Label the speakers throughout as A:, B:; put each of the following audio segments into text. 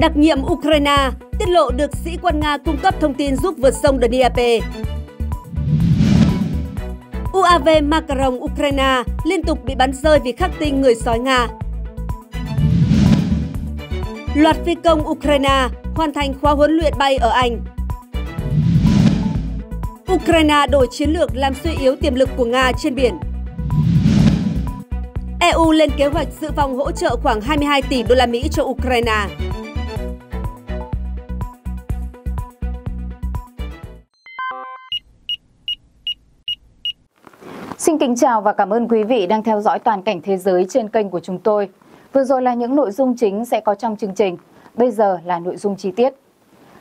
A: Đặc nhiệm Ukraine, tiết lộ được sĩ quan Nga cung cấp thông tin giúp vượt sông Dnieper. UAV Macaron Ukraine liên tục bị bắn rơi vì khắc tinh người sói Nga. Loạt phi công Ukraine hoàn thành khóa huấn luyện bay ở Anh. Ukraine đổi chiến lược làm suy yếu tiềm lực của Nga trên biển. EU lên kế hoạch dự phòng hỗ trợ khoảng 22 tỷ đô la Mỹ cho Ukraine.
B: Xin kính chào và cảm ơn quý vị đang theo dõi toàn cảnh thế giới trên kênh của chúng tôi. Vừa rồi là những nội dung chính sẽ có trong chương trình. Bây giờ là nội dung chi tiết.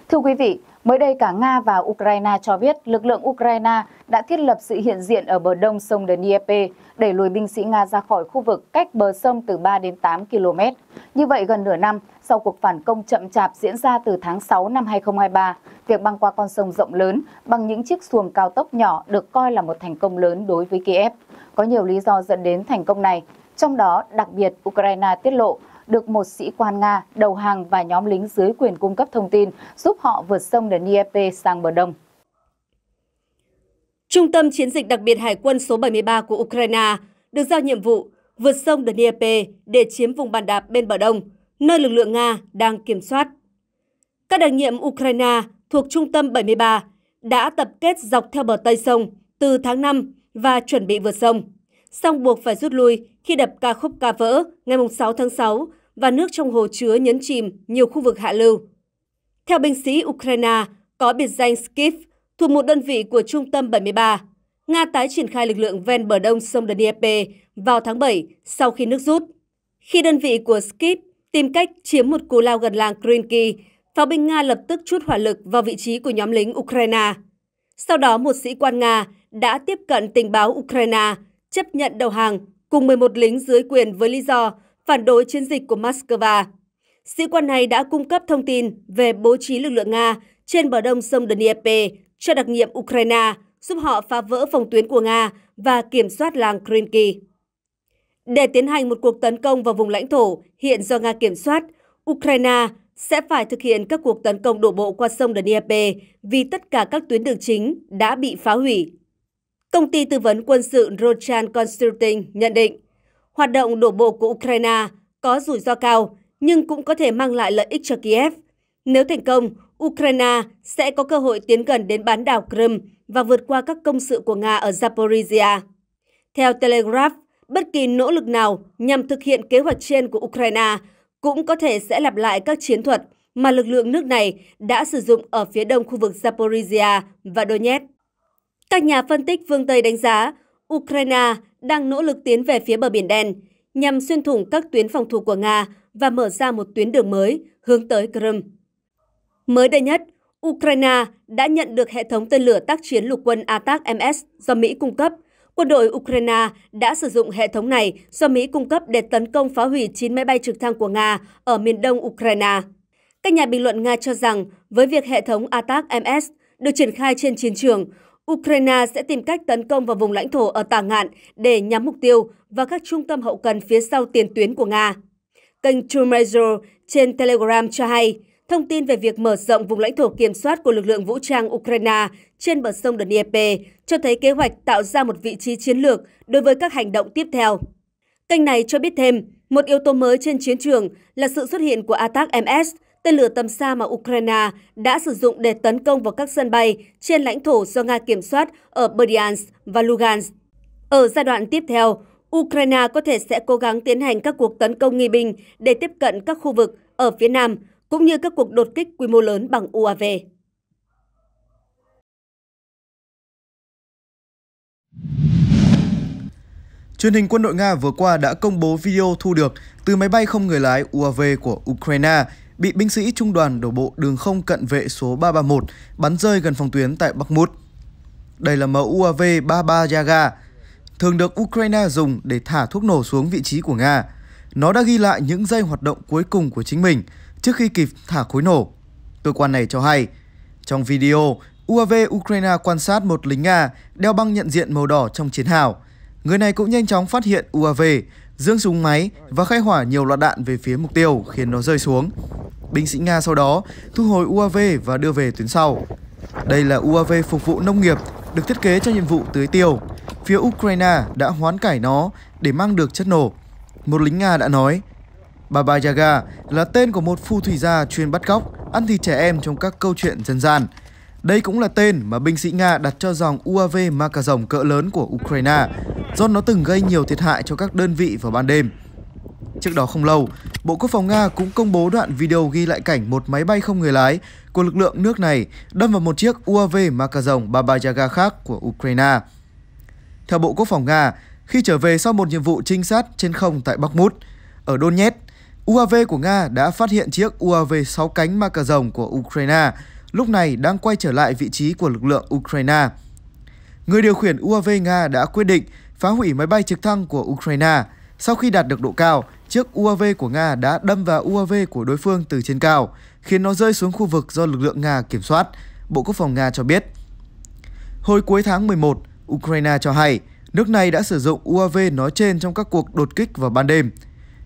B: Thưa quý vị, mới đây cả Nga và Ukraine cho biết lực lượng Ukraine đã thiết lập sự hiện diện ở bờ đông sông Dnieper, để lùi binh sĩ Nga ra khỏi khu vực cách bờ sông từ 3 đến 8 km. Như vậy, gần nửa năm sau cuộc phản công chậm chạp diễn ra từ tháng 6 năm 2023, việc băng qua con sông rộng lớn bằng những chiếc xuồng cao tốc nhỏ được coi là một thành công lớn đối với Kiev. Có nhiều lý do dẫn đến thành công này, trong đó đặc biệt Ukraine tiết lộ được một sĩ quan Nga đầu hàng và nhóm lính dưới quyền cung cấp thông tin giúp họ vượt sông Dnieper sang bờ đông.
A: Trung tâm Chiến dịch đặc biệt Hải quân số 73 của Ukraine được giao nhiệm vụ vượt sông Dnieper để chiếm vùng bàn đạp bên bờ đông, nơi lực lượng Nga đang kiểm soát. Các đặc nhiệm Ukraine thuộc Trung tâm 73 đã tập kết dọc theo bờ Tây sông từ tháng 5 và chuẩn bị vượt sông, song buộc phải rút lui khi đập ca khúc ca vỡ ngày 6 tháng 6 và nước trong hồ chứa nhấn chìm nhiều khu vực hạ lưu. Theo binh sĩ Ukraine có biệt danh Skiff, thuộc một đơn vị của Trung tâm 73, Nga tái triển khai lực lượng ven bờ đông sông Dnieper vào tháng 7 sau khi nước rút. Khi đơn vị của Skip tìm cách chiếm một cù lao gần làng Krinky, pháo binh Nga lập tức chút hỏa lực vào vị trí của nhóm lính Ukraine. Sau đó, một sĩ quan Nga đã tiếp cận tình báo Ukraine, chấp nhận đầu hàng cùng 11 lính dưới quyền với lý do phản đối chiến dịch của Moscow. Sĩ quan này đã cung cấp thông tin về bố trí lực lượng Nga trên bờ đông sông Dnieper cho đặc nhiệm Ukraine, giúp họ phá vỡ phòng tuyến của Nga và kiểm soát làng Krinky. Để tiến hành một cuộc tấn công vào vùng lãnh thổ hiện do Nga kiểm soát, Ukraine sẽ phải thực hiện các cuộc tấn công đổ bộ qua sông Dnieper vì tất cả các tuyến đường chính đã bị phá hủy. Công ty tư vấn quân sự Rochan Consulting nhận định, hoạt động đổ bộ của Ukraine có rủi ro cao nhưng cũng có thể mang lại lợi ích cho Kiev. Nếu thành công, Ukraine sẽ có cơ hội tiến gần đến bán đảo Crimea và vượt qua các công sự của Nga ở Zaporizhia. Theo Telegraph, bất kỳ nỗ lực nào nhằm thực hiện kế hoạch trên của Ukraine cũng có thể sẽ lặp lại các chiến thuật mà lực lượng nước này đã sử dụng ở phía đông khu vực Zaporizhia và Donetsk. Các nhà phân tích phương Tây đánh giá Ukraine đang nỗ lực tiến về phía bờ Biển Đen nhằm xuyên thủng các tuyến phòng thủ của Nga và mở ra một tuyến đường mới hướng tới Crimea. Mới đây nhất, Ukraine đã nhận được hệ thống tên lửa tác chiến lục quân ATAC-MS do Mỹ cung cấp. Quân đội Ukraine đã sử dụng hệ thống này do Mỹ cung cấp để tấn công phá hủy 9 máy bay trực thăng của Nga ở miền đông Ukraine. Các nhà bình luận Nga cho rằng với việc hệ thống ATAC-MS được triển khai trên chiến trường, Ukraine sẽ tìm cách tấn công vào vùng lãnh thổ ở Tả Ngạn để nhắm mục tiêu vào các trung tâm hậu cần phía sau tiền tuyến của Nga. Kênh True Major trên Telegram cho hay, thông tin về việc mở rộng vùng lãnh thổ kiểm soát của lực lượng vũ trang Ukraine trên bờ sông Dnieper cho thấy kế hoạch tạo ra một vị trí chiến lược đối với các hành động tiếp theo. Kênh này cho biết thêm, một yếu tố mới trên chiến trường là sự xuất hiện của Attack-MS, tên lửa tầm xa mà Ukraine đã sử dụng để tấn công vào các sân bay trên lãnh thổ do Nga kiểm soát ở Berdyansk và Lugansk. Ở giai đoạn tiếp theo, Ukraine có thể sẽ cố gắng tiến hành các cuộc tấn công nghi binh để tiếp cận các khu vực ở phía Nam, cũng như các cuộc đột kích quy mô lớn bằng UAV.
C: Truyền hình quân đội Nga vừa qua đã công bố video thu được từ máy bay không người lái UAV của Ukraine bị binh sĩ trung đoàn đổ bộ đường không cận vệ số 331 bắn rơi gần phòng tuyến tại Bakhmut. Đây là mẫu UAV 33 Yaga, thường được Ukraine dùng để thả thuốc nổ xuống vị trí của Nga. Nó đã ghi lại những giây hoạt động cuối cùng của chính mình trước khi kịp thả khối nổ. Cơ quan này cho hay, trong video, UAV Ukraine quan sát một lính Nga đeo băng nhận diện màu đỏ trong chiến hào. Người này cũng nhanh chóng phát hiện UAV, dương súng máy và khai hỏa nhiều loạt đạn về phía mục tiêu khiến nó rơi xuống. binh sĩ Nga sau đó thu hồi UAV và đưa về tuyến sau. Đây là UAV phục vụ nông nghiệp, được thiết kế cho nhiệm vụ tưới tiêu. Phía Ukraine đã hoán cải nó để mang được chất nổ. Một lính Nga đã nói, Baba Yaga là tên của một phù thủy gia chuyên bắt cóc, ăn thịt trẻ em trong các câu chuyện dân gian. Đây cũng là tên mà binh sĩ Nga đặt cho dòng UAV ma cà rồng cỡ lớn của Ukraine, do nó từng gây nhiều thiệt hại cho các đơn vị vào ban đêm. Trước đó không lâu, Bộ Quốc phòng Nga cũng công bố đoạn video ghi lại cảnh một máy bay không người lái của lực lượng nước này đâm vào một chiếc UAV ma cà rồng Baba Yaga khác của Ukraine. Theo Bộ Quốc phòng Nga, khi trở về sau một nhiệm vụ trinh sát trên không tại Bakhmut, ở Donetsk, UAV của Nga đã phát hiện chiếc UAV 6 cánh ma cà rồng của Ukraine, lúc này đang quay trở lại vị trí của lực lượng Ukraine. Người điều khiển UAV Nga đã quyết định phá hủy máy bay trực thăng của Ukraine. Sau khi đạt được độ cao, chiếc UAV của Nga đã đâm vào UAV của đối phương từ trên cao, khiến nó rơi xuống khu vực do lực lượng Nga kiểm soát, Bộ Quốc phòng Nga cho biết. Hồi cuối tháng 11, Ukraine cho hay nước này đã sử dụng UAV nói trên trong các cuộc đột kích vào ban đêm.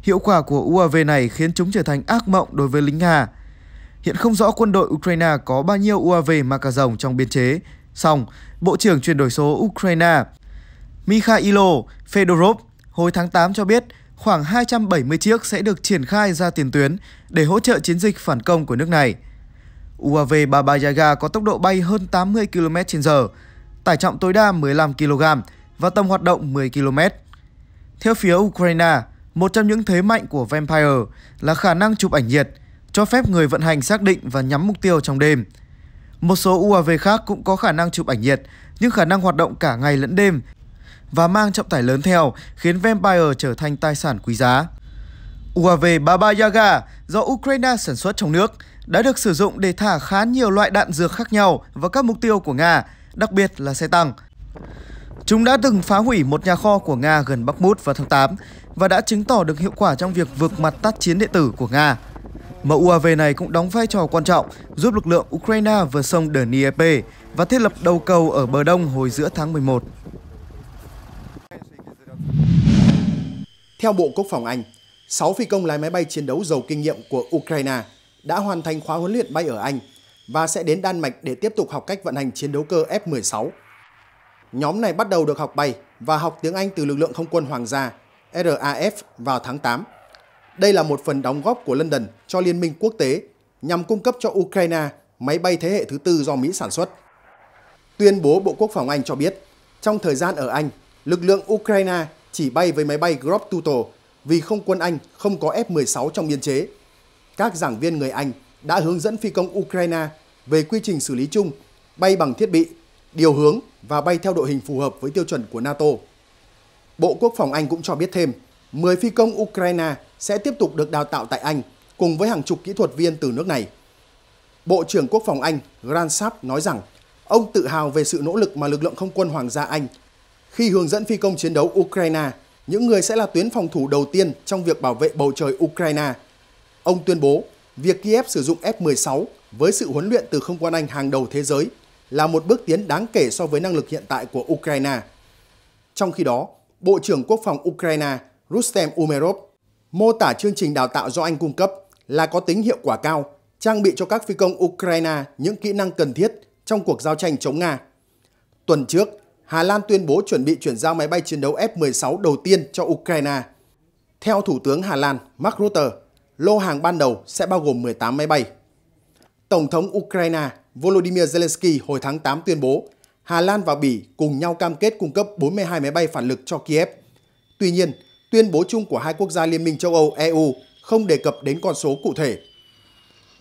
C: Hiệu quả của UAV này khiến chúng trở thành ác mộng đối với lính Nga. Hiện không rõ quân đội Ukraine có bao nhiêu UAV Maca rồng trong biên chế. Song, Bộ trưởng chuyển đổi số Ukraine Mikhailo Fedorov hồi tháng 8 cho biết khoảng 270 chiếc sẽ được triển khai ra tiền tuyến để hỗ trợ chiến dịch phản công của nước này. UAV Baba Yaga có tốc độ bay hơn 80 km/h, tải trọng tối đa 15 kg và tầm hoạt động 10 km. Theo phía Ukraine, một trong những thế mạnh của Vampire là khả năng chụp ảnh nhiệt, cho phép người vận hành xác định và nhắm mục tiêu trong đêm. Một số UAV khác cũng có khả năng chụp ảnh nhiệt, nhưng khả năng hoạt động cả ngày lẫn đêm và mang trọng tải lớn theo, khiến Vampire trở thành tài sản quý giá. UAV Baba Yaga do Ukraine sản xuất trong nước đã được sử dụng để thả khá nhiều loại đạn dược khác nhau vào các mục tiêu của Nga, đặc biệt là xe tăng. Chúng đã từng phá hủy một nhà kho của Nga gần Bakhmut vào tháng 8 và đã chứng tỏ được hiệu quả trong việc vượt mặt tác chiến điện tử của Nga. Mẫu UAV này cũng đóng vai trò quan trọng giúp lực lượng Ukraine vượt sông Dnieper và thiết lập đầu cầu ở bờ đông hồi giữa tháng 11.
D: Theo Bộ Quốc phòng Anh, 6 phi công lái máy bay chiến đấu giàu kinh nghiệm của Ukraine đã hoàn thành khóa huấn luyện bay ở Anh và sẽ đến Đan Mạch để tiếp tục học cách vận hành chiến đấu cơ F-16. Nhóm này bắt đầu được học bay và học tiếng Anh từ lực lượng không quân Hoàng gia RAF vào tháng 8. Đây là một phần đóng góp của London cho Liên minh quốc tế nhằm cung cấp cho Ukraine máy bay thế hệ thứ tư do Mỹ sản xuất. Tuyên bố Bộ Quốc phòng Anh cho biết, trong thời gian ở Anh, lực lượng Ukraine chỉ bay với máy bay Grop Tuto vì không quân Anh không có F-16 trong biên chế. Các giảng viên người Anh đã hướng dẫn phi công Ukraine về quy trình xử lý chung, bay bằng thiết bị, điều hướng và bay theo đội hình phù hợp với tiêu chuẩn của NATO. Bộ Quốc phòng Anh cũng cho biết thêm, 10 phi công Ukraine sẽ tiếp tục được đào tạo tại Anh cùng với hàng chục kỹ thuật viên từ nước này. Bộ trưởng Quốc phòng Anh Grant Sapp nói rằng ông tự hào về sự nỗ lực mà lực lượng không quân Hoàng gia Anh khi hướng dẫn phi công chiến đấu Ukraine, những người sẽ là tuyến phòng thủ đầu tiên trong việc bảo vệ bầu trời Ukraine. Ông tuyên bố việc Kiev sử dụng F-16 với sự huấn luyện từ không quân Anh hàng đầu thế giới là một bước tiến đáng kể so với năng lực hiện tại của Ukraine. Trong khi đó, Bộ trưởng Quốc phòng Ukraine Rustem Umerov mô tả chương trình đào tạo do Anh cung cấp là có tính hiệu quả cao, trang bị cho các phi công Ukraine những kỹ năng cần thiết trong cuộc giao tranh chống Nga. Tuần trước, Hà Lan tuyên bố chuẩn bị chuyển giao máy bay chiến đấu F-16 đầu tiên cho Ukraine. Theo Thủ tướng Hà Lan Mark Rutte, lô hàng ban đầu sẽ bao gồm 18 máy bay. Tổng thống Ukraine Volodymyr Zelensky hồi tháng 8 tuyên bố Hà Lan và Bỉ cùng nhau cam kết cung cấp 42 máy bay phản lực cho Kiev. Tuy nhiên, tuyên bố chung của hai quốc gia Liên minh châu Âu EU không đề cập đến con số cụ thể.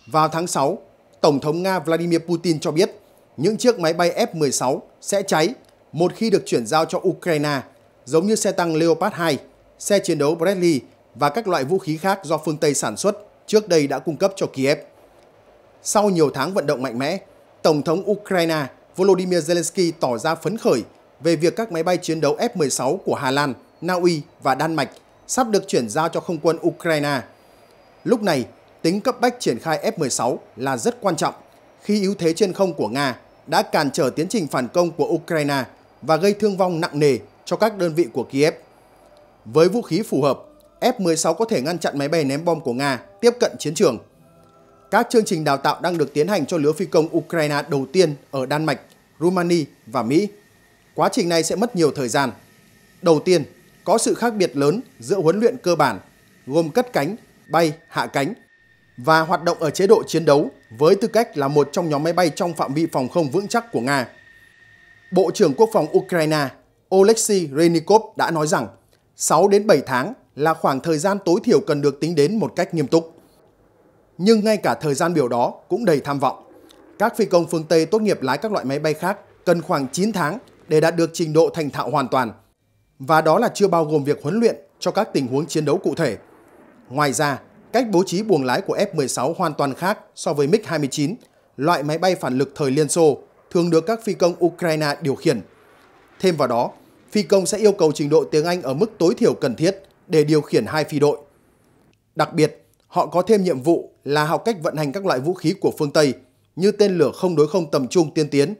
D: Vào tháng 6, Tổng thống Nga Vladimir Putin cho biết những chiếc máy bay F-16 sẽ cháy một khi được chuyển giao cho Ukraine, giống như xe tăng Leopard 2, xe chiến đấu Bradley và các loại vũ khí khác do phương Tây sản xuất trước đây đã cung cấp cho Kiev. Sau nhiều tháng vận động mạnh mẽ, Tổng thống Ukraine Volodymyr Zelensky tỏ ra phấn khởi về việc các máy bay chiến đấu F-16 của Hà Lan, Na Uy và Đan Mạch sắp được chuyển giao cho không quân Ukraine. Lúc này, tính cấp bách triển khai F-16 là rất quan trọng khi yếu thế trên không của Nga đã cản trở tiến trình phản công của Ukraine và gây thương vong nặng nề cho các đơn vị của Kiev. Với vũ khí phù hợp, F-16 có thể ngăn chặn máy bay ném bom của Nga tiếp cận chiến trường. Các chương trình đào tạo đang được tiến hành cho lứa phi công Ukraine đầu tiên ở Đan Mạch, Rumani và Mỹ. Quá trình này sẽ mất nhiều thời gian. Đầu tiên, có sự khác biệt lớn giữa huấn luyện cơ bản, gồm cất cánh, bay, hạ cánh và hoạt động ở chế độ chiến đấu với tư cách là một trong nhóm máy bay trong phạm vi phòng không vững chắc của Nga. Bộ trưởng Quốc phòng Ukraine Oleksiy Renikov đã nói rằng 6 đến 7 tháng là khoảng thời gian tối thiểu cần được tính đến một cách nghiêm túc. Nhưng ngay cả thời gian biểu đó cũng đầy tham vọng. Các phi công phương Tây tốt nghiệp lái các loại máy bay khác cần khoảng 9 tháng để đạt được trình độ thành thạo hoàn toàn. Và đó là chưa bao gồm việc huấn luyện cho các tình huống chiến đấu cụ thể. Ngoài ra, cách bố trí buồng lái của F-16 hoàn toàn khác so với MiG-29, loại máy bay phản lực thời Liên Xô, thường được các phi công Ukraine điều khiển. Thêm vào đó, phi công sẽ yêu cầu trình độ tiếng Anh ở mức tối thiểu cần thiết để điều khiển hai phi đội. Đặc biệt, họ có thêm nhiệm vụ là học cách vận hành các loại vũ khí của phương Tây như tên lửa không đối không tầm trung tiên tiến.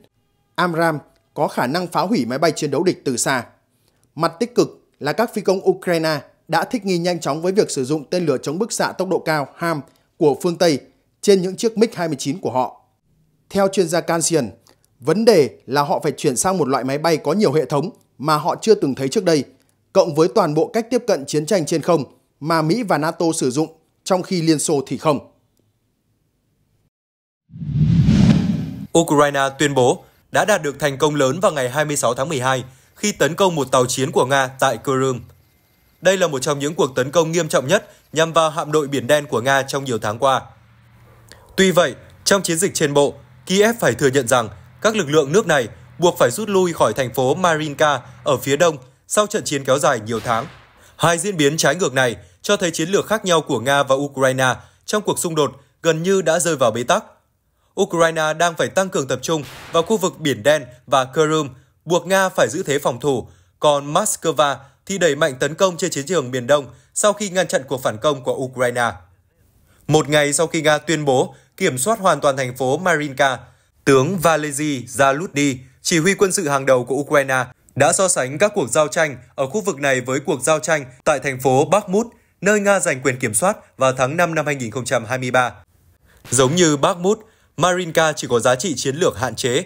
D: Amram có khả năng phá hủy máy bay chiến đấu địch từ xa. Mặt tích cực là các phi công Ukraine đã thích nghi nhanh chóng với việc sử dụng tên lửa chống bức xạ tốc độ cao HAM của phương Tây trên những chiếc MiG-29 của họ. Theo chuyên gia Kansian, vấn đề là họ phải chuyển sang một loại máy bay có nhiều hệ thống mà họ chưa từng thấy trước đây, cộng với toàn bộ cách tiếp cận chiến tranh trên không mà Mỹ và NATO sử dụng, trong khi Liên Xô thì không.
E: Ukraine tuyên bố đã đạt được thành công lớn vào ngày 26 tháng 12 khi tấn công một tàu chiến của Nga tại Crimea. Đây là một trong những cuộc tấn công nghiêm trọng nhất nhằm vào hạm đội Biển Đen của Nga trong nhiều tháng qua. Tuy vậy, trong chiến dịch trên bộ, Kiev phải thừa nhận rằng các lực lượng nước này buộc phải rút lui khỏi thành phố Marinka ở phía đông sau trận chiến kéo dài nhiều tháng. Hai diễn biến trái ngược này cho thấy chiến lược khác nhau của Nga và Ukraine trong cuộc xung đột gần như đã rơi vào bế tắc. Ukraine đang phải tăng cường tập trung vào khu vực Biển Đen và Crimea, buộc Nga phải giữ thế phòng thủ, còn Moscow thì đẩy mạnh tấn công trên chiến trường miền Đông sau khi ngăn chặn cuộc phản công của Ukraine. Một ngày sau khi Nga tuyên bố kiểm soát hoàn toàn thành phố Marinka, tướng Valery Zaludny, chỉ huy quân sự hàng đầu của Ukraine, đã so sánh các cuộc giao tranh ở khu vực này với cuộc giao tranh tại thành phố Bakhmut, nơi Nga giành quyền kiểm soát vào tháng 5 năm 2023. Giống như Bakhmut, Marinka chỉ có giá trị chiến lược hạn chế,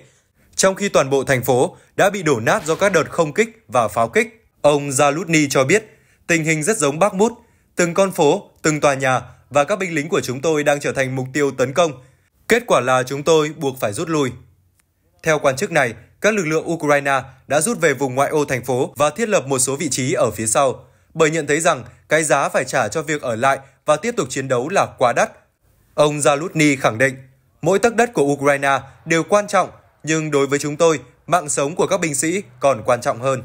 E: trong khi toàn bộ thành phố đã bị đổ nát do các đợt không kích và pháo kích. Ông Zalutny cho biết, tình hình rất giống Bakhmut, từng con phố, từng tòa nhà và các binh lính của chúng tôi đang trở thành mục tiêu tấn công. Kết quả là chúng tôi buộc phải rút lui. Theo quan chức này, các lực lượng Ukraine đã rút về vùng ngoại ô thành phố và thiết lập một số vị trí ở phía sau, bởi nhận thấy rằng cái giá phải trả cho việc ở lại và tiếp tục chiến đấu là quá đắt. Ông Zalutny khẳng định, mỗi tấc đất của Ukraine đều quan trọng, nhưng đối với chúng tôi, mạng sống của các binh sĩ còn quan trọng hơn.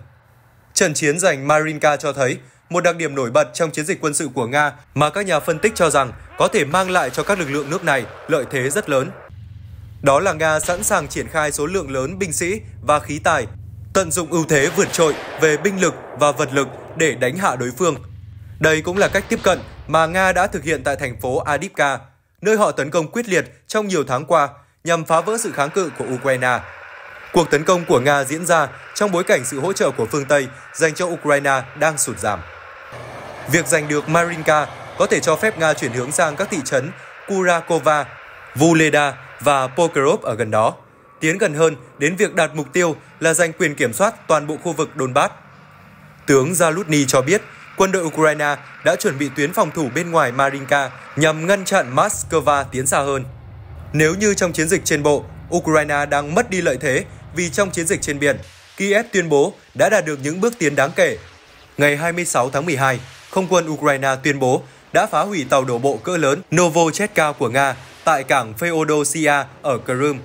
E: Trận chiến giành Marinka cho thấy một đặc điểm nổi bật trong chiến dịch quân sự của Nga mà các nhà phân tích cho rằng có thể mang lại cho các lực lượng nước này lợi thế rất lớn. Đó là Nga sẵn sàng triển khai số lượng lớn binh sĩ và khí tài, tận dụng ưu thế vượt trội về binh lực và vật lực để đánh hạ đối phương. Đây cũng là cách tiếp cận mà Nga đã thực hiện tại thành phố Adivka, nơi họ tấn công quyết liệt trong nhiều tháng qua nhằm phá vỡ sự kháng cự của Ukraine. Cuộc tấn công của Nga diễn ra trong bối cảnh sự hỗ trợ của phương Tây dành cho Ukraine đang sụt giảm. Việc giành được Marinka có thể cho phép Nga chuyển hướng sang các thị trấn Kurakova, Vuleda và Pokerov ở gần đó, tiến gần hơn đến việc đạt mục tiêu là giành quyền kiểm soát toàn bộ khu vực Donbass. Tướng Zalutny cho biết quân đội Ukraine đã chuẩn bị tuyến phòng thủ bên ngoài Marinka nhằm ngăn chặn Moscow tiến xa hơn. Nếu như trong chiến dịch trên bộ, Ukraine đang mất đi lợi thế vì trong chiến dịch trên biển, Kiev tuyên bố đã đạt được những bước tiến đáng kể. Ngày 26 tháng 12, không quân Ukraine tuyên bố đã phá hủy tàu đổ bộ cỡ lớn Novochetka của Nga tại cảng Feodosia ở Crimea.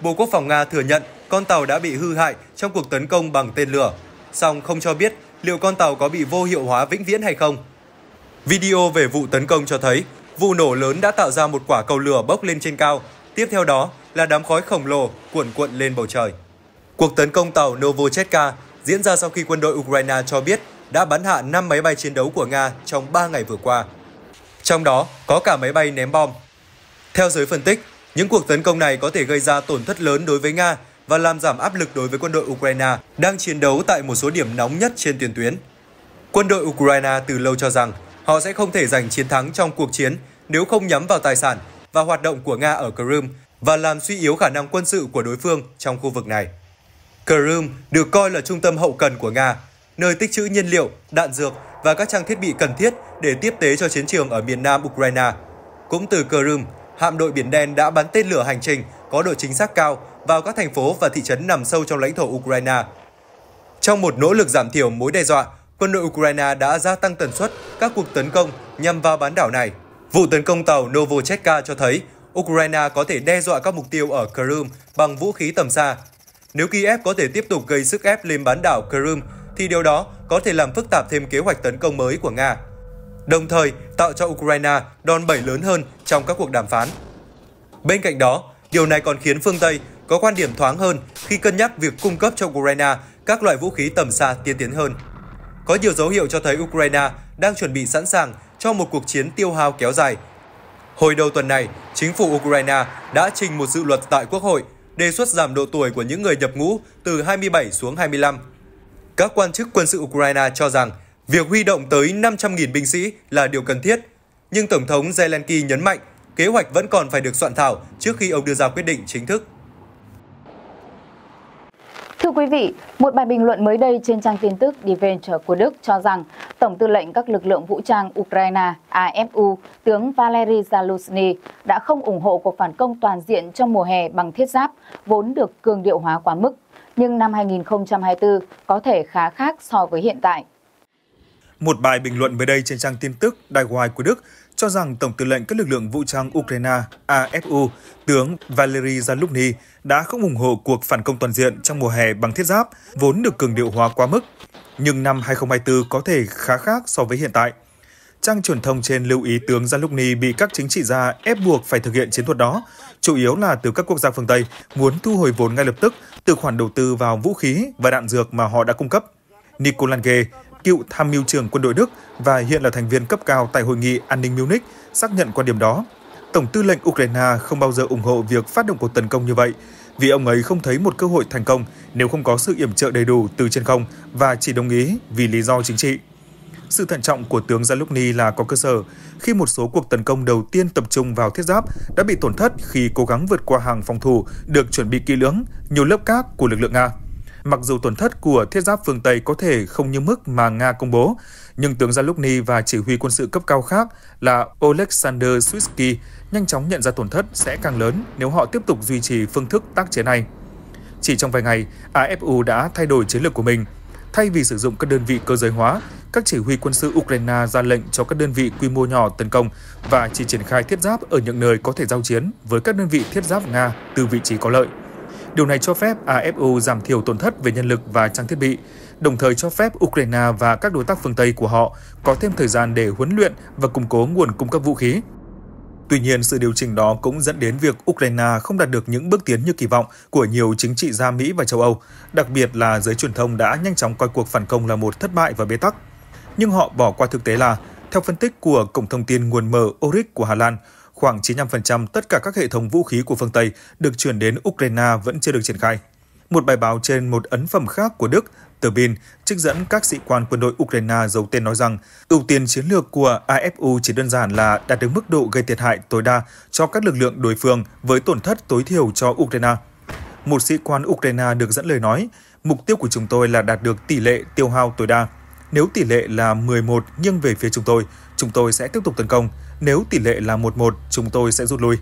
E: Bộ Quốc phòng Nga thừa nhận con tàu đã bị hư hại trong cuộc tấn công bằng tên lửa, song không cho biết liệu con tàu có bị vô hiệu hóa vĩnh viễn hay không. Video về vụ tấn công cho thấy vụ nổ lớn đã tạo ra một quả cầu lửa bốc lên trên cao, tiếp theo đó là đám khói khổng lồ cuộn cuộn lên bầu trời. Cuộc tấn công tàu Novochetka diễn ra sau khi quân đội Ukraine cho biết đã bắn hạ 5 máy bay chiến đấu của Nga trong 3 ngày vừa qua. Trong đó có cả máy bay ném bom. Theo giới phân tích, những cuộc tấn công này có thể gây ra tổn thất lớn đối với Nga và làm giảm áp lực đối với quân đội Ukraine đang chiến đấu tại một số điểm nóng nhất trên tiền tuyến. Quân đội Ukraine từ lâu cho rằng họ sẽ không thể giành chiến thắng trong cuộc chiến nếu không nhắm vào tài sản và hoạt động của Nga ở Crimea và làm suy yếu khả năng quân sự của đối phương trong khu vực này. Crimea được coi là trung tâm hậu cần của Nga, nơi tích trữ nhiên liệu, đạn dược và các trang thiết bị cần thiết để tiếp tế cho chiến trường ở miền nam Ukraine. Cũng từ Crimea, hạm đội Biển Đen đã bắn tên lửa hành trình có độ chính xác cao vào các thành phố và thị trấn nằm sâu trong lãnh thổ Ukraine. Trong một nỗ lực giảm thiểu mối đe dọa, quân đội Ukraine đã gia tăng tần suất các cuộc tấn công nhằm vào bán đảo này. Vụ tấn công tàu Novocheka cho thấy Ukraine có thể đe dọa các mục tiêu ở Crimea bằng vũ khí tầm xa. Nếu Kiev có thể tiếp tục gây sức ép lên bán đảo Crimea, thì điều đó có thể làm phức tạp thêm kế hoạch tấn công mới của Nga, đồng thời tạo cho Ukraine đòn bẩy lớn hơn trong các cuộc đàm phán. Bên cạnh đó, điều này còn khiến phương Tây có quan điểm thoáng hơn khi cân nhắc việc cung cấp cho Ukraine các loại vũ khí tầm xa tiên tiến hơn. Có nhiều dấu hiệu cho thấy Ukraine đang chuẩn bị sẵn sàng cho một cuộc chiến tiêu hao kéo dài. Hồi đầu tuần này, chính phủ Ukraine đã trình một dự luật tại Quốc hội đề xuất giảm độ tuổi của những người nhập ngũ từ 27 xuống 25. Các quan chức quân sự Ukraine cho rằng việc huy động tới 500.000 binh sĩ là điều cần thiết, nhưng Tổng thống Zelensky nhấn mạnh kế hoạch vẫn còn phải được soạn thảo trước khi ông đưa ra quyết định chính thức.
B: Thưa quý vị, một bài bình luận mới đây trên trang tin tức Die Welt của Đức cho rằng Tổng tư lệnh các lực lượng vũ trang Ukraine AFU, tướng Valery Zaluzny đã không ủng hộ cuộc phản công toàn diện trong mùa hè bằng thiết giáp, vốn được cường điệu hóa quá mức. Nhưng năm 2024 có thể khá khác so với hiện tại.
F: Một bài bình luận mới đây trên trang tin tức Đài Hoài của Đức cho rằng Tổng tư lệnh các lực lượng vũ trang Ukraine AFU, tướng Valery Zaluzny đã không ủng hộ cuộc phản công toàn diện trong mùa hè bằng thiết giáp, vốn được cường điệu hóa quá mức. Nhưng năm 2024 có thể khá khác so với hiện tại. Trang truyền thông trên lưu ý tướng Zaluzny bị các chính trị gia ép buộc phải thực hiện chiến thuật đó, chủ yếu là từ các quốc gia phương Tây muốn thu hồi vốn ngay lập tức từ khoản đầu tư vào vũ khí và đạn dược mà họ đã cung cấp. Nicolange, cựu tham mưu trưởng quân đội Đức và hiện là thành viên cấp cao tại hội nghị an ninh Munich, xác nhận quan điểm đó. Tổng tư lệnh Ukraine không bao giờ ủng hộ việc phát động cuộc tấn công như vậy, vì ông ấy không thấy một cơ hội thành công nếu không có sự yểm trợ đầy đủ từ trên không và chỉ đồng ý vì lý do chính trị. Sự thận trọng của tướng Zalukny là có cơ sở khi một số cuộc tấn công đầu tiên tập trung vào thiết giáp đã bị tổn thất khi cố gắng vượt qua hàng phòng thủ được chuẩn bị kỹ lưỡng, nhiều lớp cát của lực lượng Nga. Mặc dù tổn thất của thiết giáp phương Tây có thể không như mức mà Nga công bố, nhưng tướng Zaluzny và chỉ huy quân sự cấp cao khác là Oleksandr Swisky nhanh chóng nhận ra tổn thất sẽ càng lớn nếu họ tiếp tục duy trì phương thức tác chiến này. Chỉ trong vài ngày, AFU đã thay đổi chiến lược của mình. Thay vì sử dụng các đơn vị cơ giới hóa, các chỉ huy quân sự Ukraine ra lệnh cho các đơn vị quy mô nhỏ tấn công và chỉ triển khai thiết giáp ở những nơi có thể giao chiến với các đơn vị thiết giáp Nga từ vị trí có lợi. Điều này cho phép AFU giảm thiểu tổn thất về nhân lực và trang thiết bị, đồng thời cho phép Ukraine và các đối tác phương Tây của họ có thêm thời gian để huấn luyện và củng cố nguồn cung cấp vũ khí. Tuy nhiên, sự điều chỉnh đó cũng dẫn đến việc Ukraine không đạt được những bước tiến như kỳ vọng của nhiều chính trị gia Mỹ và châu Âu, đặc biệt là giới truyền thông đã nhanh chóng coi cuộc phản công là một thất bại và bế tắc. Nhưng họ bỏ qua thực tế là, theo phân tích của Cổng thông tin nguồn mở Oric của Hà Lan, khoảng 95% tất cả các hệ thống vũ khí của phương Tây được chuyển đến Ukraine vẫn chưa được triển khai. Một bài báo trên một ấn phẩm khác của Đức, tờ Bin, trích dẫn các sĩ quan quân đội Ukraine giấu tên nói rằng ưu tiên chiến lược của AFU chỉ đơn giản là đạt được mức độ gây thiệt hại tối đa cho các lực lượng đối phương với tổn thất tối thiểu cho Ukraine. Một sĩ quan Ukraine được dẫn lời nói, mục tiêu của chúng tôi là đạt được tỷ lệ tiêu hao tối đa. Nếu tỷ lệ là 11 nghiêng về phía chúng tôi, chúng tôi sẽ tiếp tục tấn công. Nếu tỷ lệ là 1-1, chúng tôi sẽ rút lui.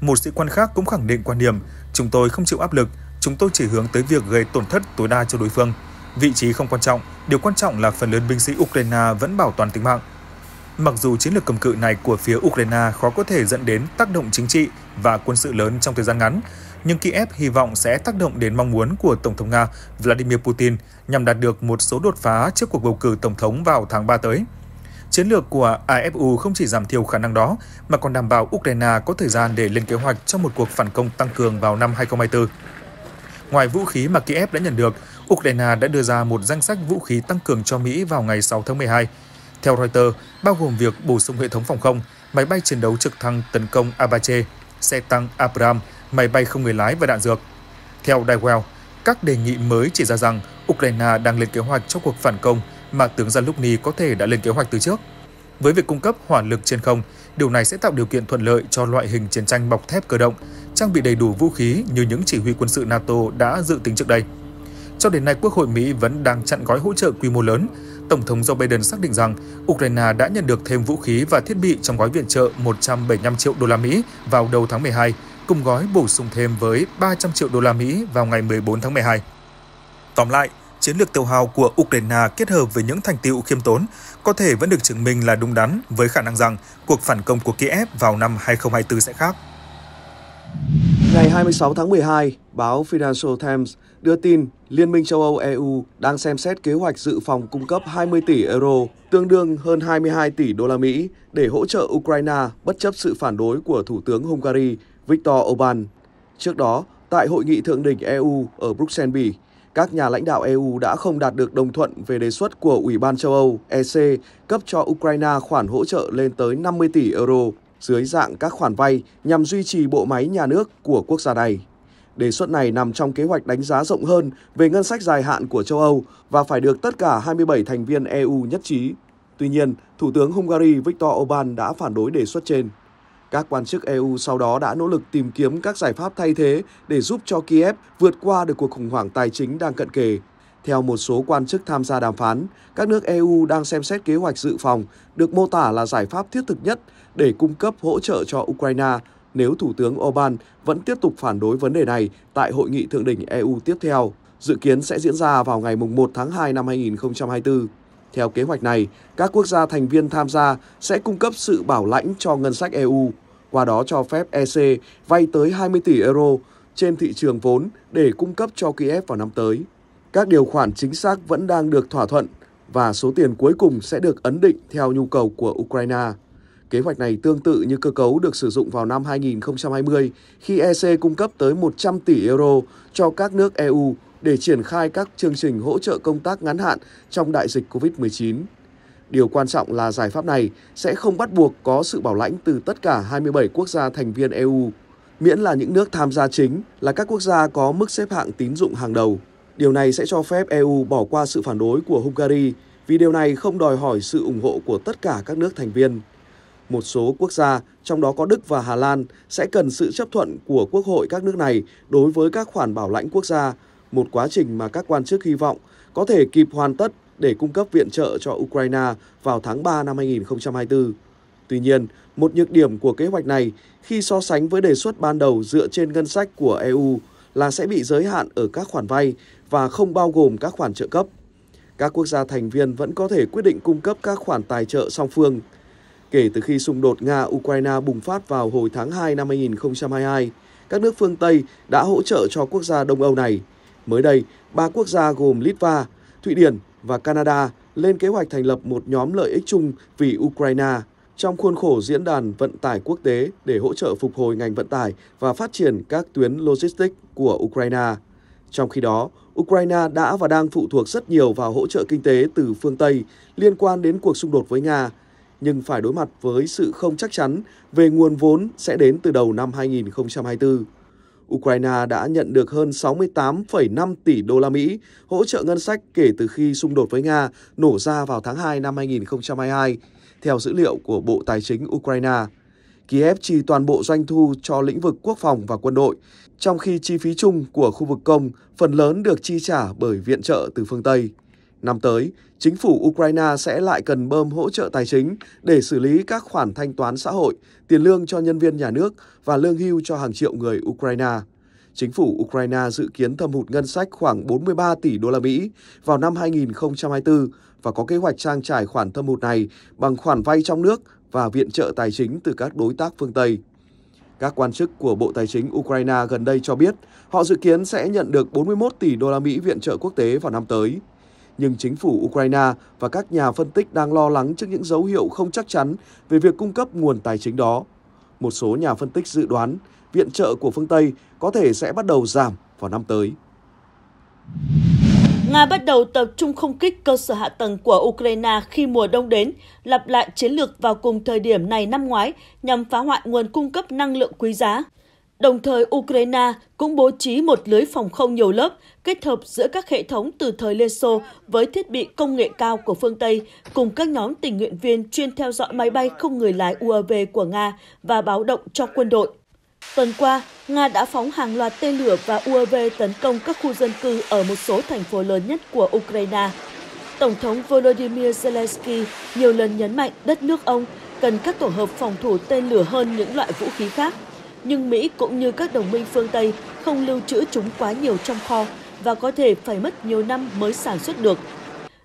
F: Một sĩ quan khác cũng khẳng định quan điểm, chúng tôi không chịu áp lực, chúng tôi chỉ hướng tới việc gây tổn thất tối đa cho đối phương. Vị trí không quan trọng, điều quan trọng là phần lớn binh sĩ Ukraine vẫn bảo toàn tính mạng. Mặc dù chiến lược cầm cự này của phía Ukraine khó có thể dẫn đến tác động chính trị và quân sự lớn trong thời gian ngắn, nhưng Kiev hy vọng sẽ tác động đến mong muốn của Tổng thống Nga Vladimir Putin nhằm đạt được một số đột phá trước cuộc bầu cử Tổng thống vào tháng 3 tới. Chiến lược của AFU không chỉ giảm thiểu khả năng đó, mà còn đảm bảo Ukraine có thời gian để lên kế hoạch cho một cuộc phản công tăng cường vào năm 2024. Ngoài vũ khí mà Kiev đã nhận được, Ukraine đã đưa ra một danh sách vũ khí tăng cường cho Mỹ vào ngày 6 tháng 12. Theo Reuters, bao gồm việc bổ sung hệ thống phòng không, máy bay chiến đấu trực thăng tấn công Apache, xe tăng Abram, máy bay không người lái và đạn dược. Theo Die các đề nghị mới chỉ ra rằng Ukraine đang lên kế hoạch cho cuộc phản công mà tướng Zalukny có thể đã lên kế hoạch từ trước. Với việc cung cấp hỏa lực trên không, điều này sẽ tạo điều kiện thuận lợi cho loại hình chiến tranh bọc thép cơ động, trang bị đầy đủ vũ khí như những chỉ huy quân sự NATO đã dự tính trước đây. Cho đến nay, Quốc hội Mỹ vẫn đang chặn gói hỗ trợ quy mô lớn. Tổng thống Joe Biden xác định rằng Ukraine đã nhận được thêm vũ khí và thiết bị trong gói viện trợ 175 triệu đô la Mỹ vào đầu tháng 12, cùng gói bổ sung thêm với 300 triệu đô la Mỹ vào ngày 14 tháng 12. Tóm lại, chiến lược tiêu hao của Ukraine kết hợp với những thành tiệu khiêm tốn có thể vẫn được chứng minh là đúng đắn với khả năng rằng cuộc phản công của Kiev vào năm 2024 sẽ khác.
G: Ngày 26 tháng 12, báo Financial Times đưa tin Liên minh châu Âu EU đang xem xét kế hoạch dự phòng cung cấp 20 tỷ euro, tương đương hơn 22 tỷ đô la Mỹ để hỗ trợ Ukraine bất chấp sự phản đối của Thủ tướng Hungary Viktor Orbán. Trước đó, tại hội nghị thượng đỉnh EU ở Bruxelles, Bỉ, các nhà lãnh đạo EU đã không đạt được đồng thuận về đề xuất của Ủy ban châu Âu EC cấp cho Ukraine khoản hỗ trợ lên tới 50 tỷ euro dưới dạng các khoản vay nhằm duy trì bộ máy nhà nước của quốc gia này. Đề xuất này nằm trong kế hoạch đánh giá rộng hơn về ngân sách dài hạn của châu Âu và phải được tất cả 27 thành viên EU nhất trí. Tuy nhiên, Thủ tướng Hungary Viktor Orbán đã phản đối đề xuất trên. Các quan chức EU sau đó đã nỗ lực tìm kiếm các giải pháp thay thế để giúp cho Kiev vượt qua được cuộc khủng hoảng tài chính đang cận kề. Theo một số quan chức tham gia đàm phán, các nước EU đang xem xét kế hoạch dự phòng được mô tả là giải pháp thiết thực nhất để cung cấp hỗ trợ cho Ukraine nếu Thủ tướng Orbán vẫn tiếp tục phản đối vấn đề này tại hội nghị thượng đỉnh EU tiếp theo, dự kiến sẽ diễn ra vào ngày 1 tháng 2 năm 2024. Theo kế hoạch này, các quốc gia thành viên tham gia sẽ cung cấp sự bảo lãnh cho ngân sách EU, qua đó cho phép EC vay tới 20 tỷ euro trên thị trường vốn để cung cấp cho Kiev vào năm tới. Các điều khoản chính xác vẫn đang được thỏa thuận và số tiền cuối cùng sẽ được ấn định theo nhu cầu của Ukraine. Kế hoạch này tương tự như cơ cấu được sử dụng vào năm 2020 khi EC cung cấp tới 100 tỷ euro cho các nước EU để triển khai các chương trình hỗ trợ công tác ngắn hạn trong đại dịch COVID-19. Điều quan trọng là giải pháp này sẽ không bắt buộc có sự bảo lãnh từ tất cả 27 quốc gia thành viên EU, miễn là những nước tham gia chính là các quốc gia có mức xếp hạng tín dụng hàng đầu. Điều này sẽ cho phép EU bỏ qua sự phản đối của Hungary vì điều này không đòi hỏi sự ủng hộ của tất cả các nước thành viên. Một số quốc gia, trong đó có Đức và Hà Lan, sẽ cần sự chấp thuận của quốc hội các nước này đối với các khoản bảo lãnh quốc gia, một quá trình mà các quan chức hy vọng có thể kịp hoàn tất để cung cấp viện trợ cho Ukraine vào tháng 3 năm 2024. Tuy nhiên, một nhược điểm của kế hoạch này khi so sánh với đề xuất ban đầu dựa trên ngân sách của EU là sẽ bị giới hạn ở các khoản vay và không bao gồm các khoản trợ cấp. Các quốc gia thành viên vẫn có thể quyết định cung cấp các khoản tài trợ song phương. Kể từ khi xung đột Nga-Ukraine bùng phát vào hồi tháng 2 năm 2022, các nước phương Tây đã hỗ trợ cho quốc gia Đông Âu này. Mới đây, ba quốc gia gồm Litva, Thụy Điển và Canada lên kế hoạch thành lập một nhóm lợi ích chung vì Ukraine trong khuôn khổ diễn đàn vận tải quốc tế để hỗ trợ phục hồi ngành vận tải và phát triển các tuyến logistics của Ukraine. Trong khi đó, Ukraine đã và đang phụ thuộc rất nhiều vào hỗ trợ kinh tế từ phương Tây liên quan đến cuộc xung đột với Nga, nhưng phải đối mặt với sự không chắc chắn về nguồn vốn sẽ đến từ đầu năm 2024. Ukraine đã nhận được hơn 68,5 tỷ đô la Mỹ hỗ trợ ngân sách kể từ khi xung đột với Nga nổ ra vào tháng 2 năm 2022, theo dữ liệu của Bộ Tài chính Ukraine. Kiev chi toàn bộ doanh thu cho lĩnh vực quốc phòng và quân đội, trong khi chi phí chung của khu vực công phần lớn được chi trả bởi viện trợ từ phương Tây. Năm tới, chính phủ Ukraine sẽ lại cần bơm hỗ trợ tài chính để xử lý các khoản thanh toán xã hội, tiền lương cho nhân viên nhà nước và lương hưu cho hàng triệu người Ukraine. Chính phủ Ukraine dự kiến thâm hụt ngân sách khoảng 43 tỷ đô la Mỹ vào năm 2024 và có kế hoạch trang trải khoản thâm hụt này bằng khoản vay trong nước và viện trợ tài chính từ các đối tác phương Tây. Các quan chức của Bộ Tài chính Ukraine gần đây cho biết họ dự kiến sẽ nhận được 41 tỷ đô la Mỹ viện trợ quốc tế vào năm tới nhưng chính phủ Ukraine và các nhà phân tích đang lo lắng trước những dấu hiệu không chắc chắn về việc cung cấp nguồn tài chính đó. Một số nhà phân tích dự đoán viện trợ của phương Tây có thể sẽ bắt đầu giảm vào năm tới.
H: Nga bắt đầu tập trung không kích cơ sở hạ tầng của Ukraine khi mùa đông đến, lặp lại chiến lược vào cùng thời điểm này năm ngoái nhằm phá hoại nguồn cung cấp năng lượng quý giá. Đồng thời, Ukraine cũng bố trí một lưới phòng không nhiều lớp, kết hợp giữa các hệ thống từ thời Liên Xô với thiết bị công nghệ cao của phương Tây, cùng các nhóm tình nguyện viên chuyên theo dõi máy bay không người lái UAV của Nga và báo động cho quân đội. Tuần qua, Nga đã phóng hàng loạt tên lửa và UAV tấn công các khu dân cư ở một số thành phố lớn nhất của Ukraine. Tổng thống Volodymyr Zelensky nhiều lần nhấn mạnh đất nước ông cần các tổ hợp phòng thủ tên lửa hơn những loại vũ khí khác. Nhưng Mỹ cũng như các đồng minh phương Tây không lưu trữ chúng quá nhiều trong kho và có thể phải mất nhiều năm mới sản xuất được.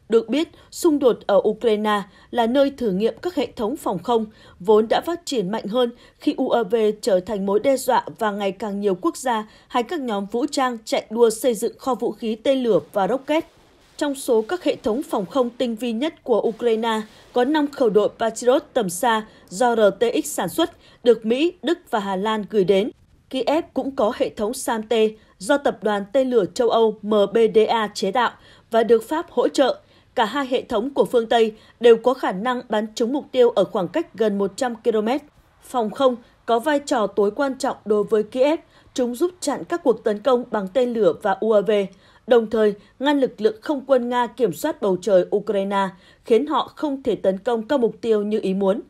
H: Được biết, xung đột ở Ukraine là nơi thử nghiệm các hệ thống phòng không, vốn đã phát triển mạnh hơn khi UAV trở thành mối đe dọa và ngày càng nhiều quốc gia hay các nhóm vũ trang chạy đua xây dựng kho vũ khí tên lửa và rocket. Trong số các hệ thống phòng không tinh vi nhất của Ukraine, có 5 khẩu đội Patriot tầm xa do RTX sản xuất, được Mỹ, Đức và Hà Lan gửi đến. Kiev cũng có hệ thống SAM-T do tập đoàn tên lửa châu Âu MBDA chế tạo và được Pháp hỗ trợ. Cả hai hệ thống của phương Tây đều có khả năng bắn trúng mục tiêu ở khoảng cách gần 100 km. Phòng không có vai trò tối quan trọng đối với Kiev, chúng giúp chặn các cuộc tấn công bằng tên lửa và UAV, đồng thời ngăn lực lượng không quân Nga kiểm soát bầu trời Ukraine, khiến họ không thể tấn công các mục tiêu như ý muốn.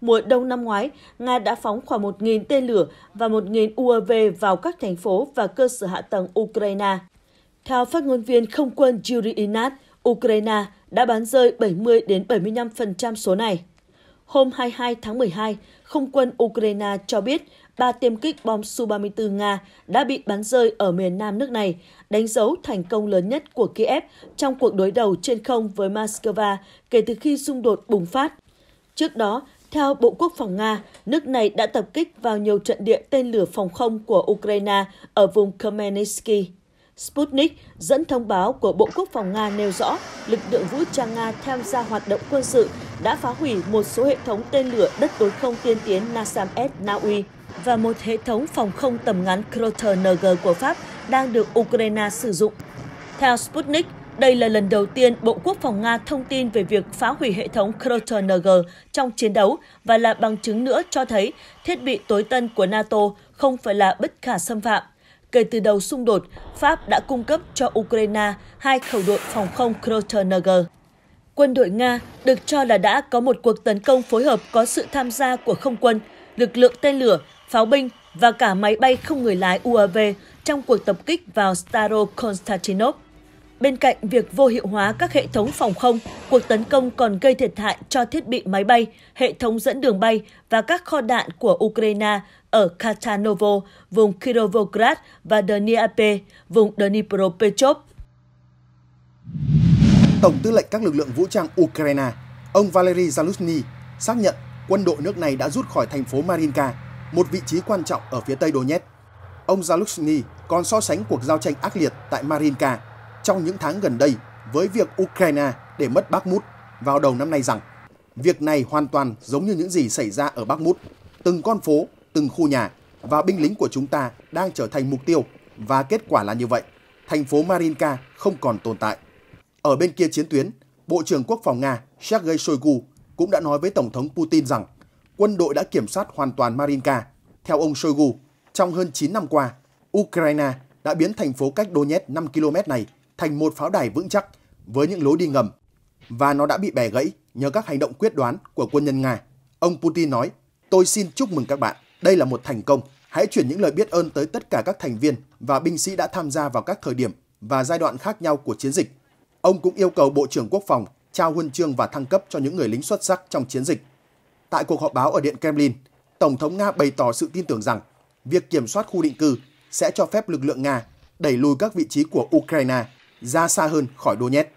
H: Mùa đông năm ngoái, Nga đã phóng khoảng 1.000 tên lửa và 1.000 UAV vào các thành phố và cơ sở hạ tầng Ukraine. Theo phát ngôn viên không quân Yuri Inat, Ukraine đã bắn rơi 70 đến 75% số này. Hôm 22 tháng 12, không quân Ukraine cho biết ba tiêm kích bom Su-34 Nga đã bị bắn rơi ở miền nam nước này, đánh dấu thành công lớn nhất của Kiev trong cuộc đối đầu trên không với Moscow kể từ khi xung đột bùng phát. Trước đó, theo Bộ Quốc phòng Nga, nước này đã tập kích vào nhiều trận địa tên lửa phòng không của Ukraine ở vùng Khmelnytsky. Sputnik dẫn thông báo của Bộ Quốc phòng Nga nêu rõ lực lượng vũ trang Nga tham gia hoạt động quân sự đã phá hủy một số hệ thống tên lửa đất đối không tiên tiến NASAM-S Na Uy và một hệ thống phòng không tầm ngắn Krotter-NG của Pháp đang được Ukraine sử dụng. Theo Sputnik, đây là lần đầu tiên Bộ Quốc phòng Nga thông tin về việc phá hủy hệ thống Krotter-NG trong chiến đấu và là bằng chứng nữa cho thấy thiết bị tối tân của NATO không phải là bất khả xâm phạm. Kể từ đầu xung đột, Pháp đã cung cấp cho Ukraine hai khẩu đội phòng không Krotter-NG. Quân đội Nga được cho là đã có một cuộc tấn công phối hợp có sự tham gia của không quân, lực lượng tên lửa, pháo binh và cả máy bay không người lái UAV trong cuộc tập kích vào Staro Konstantinov. Bên cạnh việc vô hiệu hóa các hệ thống phòng không, cuộc tấn công còn gây thiệt hại cho thiết bị máy bay, hệ thống dẫn đường bay và các kho đạn của Ukraine ở Katanovo, vùng Kirovograd và Dnieper, vùng Dnipropetrovsk.
D: Tổng tư lệnh các lực lượng vũ trang Ukraine, ông Valery Zaluzny, xác nhận quân đội nước này đã rút khỏi thành phố Marinka, một vị trí quan trọng ở phía tây Donetsk. Ông Zaluzny còn so sánh cuộc giao tranh ác liệt tại Marinka trong những tháng gần đây với việc Ukraine để mất Bakhmut vào đầu năm nay rằng việc này hoàn toàn giống như những gì xảy ra ở Bakhmut. Từng con phố, từng khu nhà và binh lính của chúng ta đang trở thành mục tiêu và kết quả là như vậy. Thành phố Marinka không còn tồn tại. Ở bên kia chiến tuyến, Bộ trưởng Quốc phòng Nga Sergei Shoigu cũng đã nói với Tổng thống Putin rằng quân đội đã kiểm soát hoàn toàn Marinka. Theo ông Shoigu, trong hơn 9 năm qua, Ukraine đã biến thành phố cách Donetsk 5 km này thành một pháo đài vững chắc với những lối đi ngầm và nó đã bị bẻ gãy nhờ các hành động quyết đoán của quân nhân Nga. Ông Putin nói, tôi xin chúc mừng các bạn, đây là một thành công. Hãy chuyển những lời biết ơn tới tất cả các thành viên và binh sĩ đã tham gia vào các thời điểm và giai đoạn khác nhau của chiến dịch. Ông cũng yêu cầu Bộ trưởng Quốc phòng trao huân chương và thăng cấp cho những người lính xuất sắc trong chiến dịch. Tại cuộc họp báo ở Điện Kremlin, Tổng thống Nga bày tỏ sự tin tưởng rằng việc kiểm soát khu định cư sẽ cho phép lực lượng Nga đẩy lùi các vị trí của Ukraine ra xa hơn khỏi Donetsk.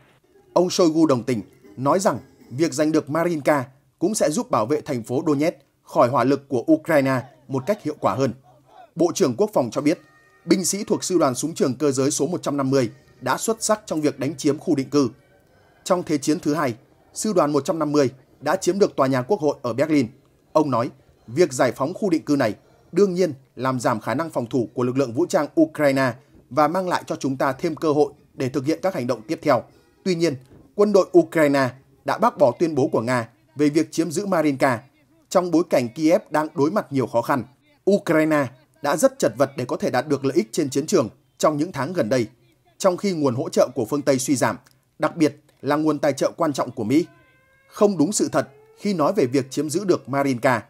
D: Ông Shoigu đồng tình, nói rằng việc giành được Marinka cũng sẽ giúp bảo vệ thành phố Donetsk khỏi hỏa lực của Ukraine một cách hiệu quả hơn. Bộ trưởng Quốc phòng cho biết, binh sĩ thuộc Sư đoàn Súng trường Cơ giới số 150 đã xuất sắc trong việc đánh chiếm khu định cư. Trong Thế chiến thứ hai, Sư đoàn 150 đã chiếm được tòa nhà quốc hội ở Berlin. Ông nói, việc giải phóng khu định cư này đương nhiên làm giảm khả năng phòng thủ của lực lượng vũ trang Ukraine và mang lại cho chúng ta thêm cơ hội để thực hiện các hành động tiếp theo. Tuy nhiên, quân đội Ukraine đã bác bỏ tuyên bố của Nga về việc chiếm giữ Marinka trong bối cảnh Kiev đang đối mặt nhiều khó khăn. Ukraine đã rất chật vật để có thể đạt được lợi ích trên chiến trường trong những tháng gần đây, trong khi nguồn hỗ trợ của phương Tây suy giảm, đặc biệt là nguồn tài trợ quan trọng của Mỹ. Không đúng sự thật khi nói về việc chiếm giữ được Marinka.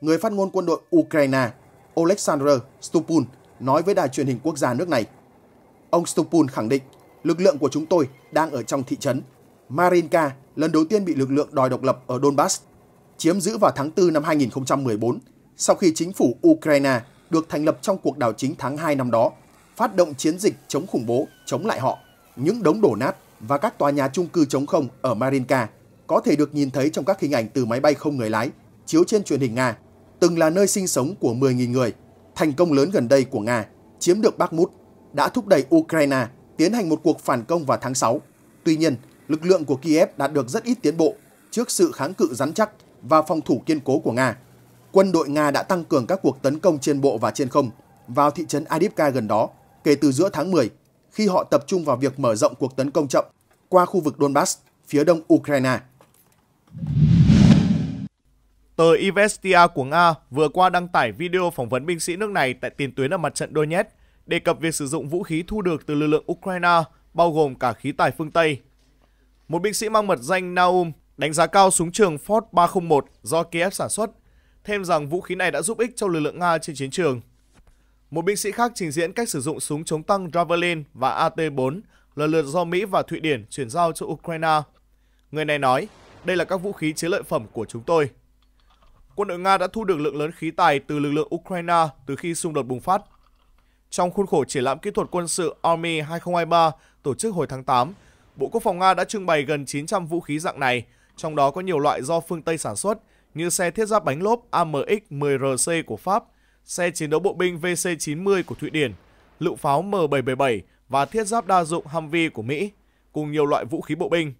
D: Người phát ngôn quân đội Ukraine Oleksandr Stupun nói với đài truyền hình quốc gia nước này. Ông Stupun khẳng định lực lượng của chúng tôi đang ở trong thị trấn. Marinka lần đầu tiên bị lực lượng đòi độc lập ở Donbass chiếm giữ vào tháng 4 năm 2014 sau khi chính phủ Ukraine được thành lập trong cuộc đảo chính tháng 2 năm đó, phát động chiến dịch chống khủng bố, chống lại họ. Những đống đổ nát và các tòa nhà chung cư chống không ở Marinka có thể được nhìn thấy trong các hình ảnh từ máy bay không người lái chiếu trên truyền hình Nga, từng là nơi sinh sống của 10.000 người. Thành công lớn gần đây của Nga chiếm được Bakhmut đã thúc đẩy Ukraine tiến hành một cuộc phản công vào tháng 6. Tuy nhiên, lực lượng của Kiev đạt được rất ít tiến bộ trước sự kháng cự rắn chắc và phòng thủ kiên cố của Nga. Quân đội Nga đã tăng cường các cuộc tấn công trên bộ và trên không vào thị trấn Adivka gần đó kể từ giữa tháng 10 khi họ tập trung vào việc mở rộng cuộc tấn công chậm qua khu vực Donbass, phía đông Ukraine.
I: Tờ Ivestia của Nga vừa qua đăng tải video phỏng vấn binh sĩ nước này tại tiền tuyến ở mặt trận Donetsk, đề cập việc sử dụng vũ khí thu được từ lực lượng Ukraine, bao gồm cả khí tài phương Tây. Một binh sĩ mang mật danh Naum đánh giá cao súng trường Ford 301 do Kiev sản xuất, thêm rằng vũ khí này đã giúp ích cho lực lượng Nga trên chiến trường. Một binh sĩ khác trình diễn cách sử dụng súng chống tăng Javelin và AT-4 lần lượt do Mỹ và Thụy Điển chuyển giao cho Ukraine. Người này nói, đây là các vũ khí chiến lợi phẩm của chúng tôi. Quân đội Nga đã thu được lượng lớn khí tài từ lực lượng Ukraine từ khi xung đột bùng phát. Trong khuôn khổ triển lãm kỹ thuật quân sự Army 2023 tổ chức hồi tháng 8, Bộ Quốc phòng Nga đã trưng bày gần 900 vũ khí dạng này, trong đó có nhiều loại do phương Tây sản xuất như xe thiết giáp bánh lốp AMX-10RC của Pháp, xe chiến đấu bộ binh VC-90 của Thụy Điển, lựu pháo M777 và thiết giáp đa dụng Humvee của Mỹ, cùng nhiều loại vũ khí bộ binh.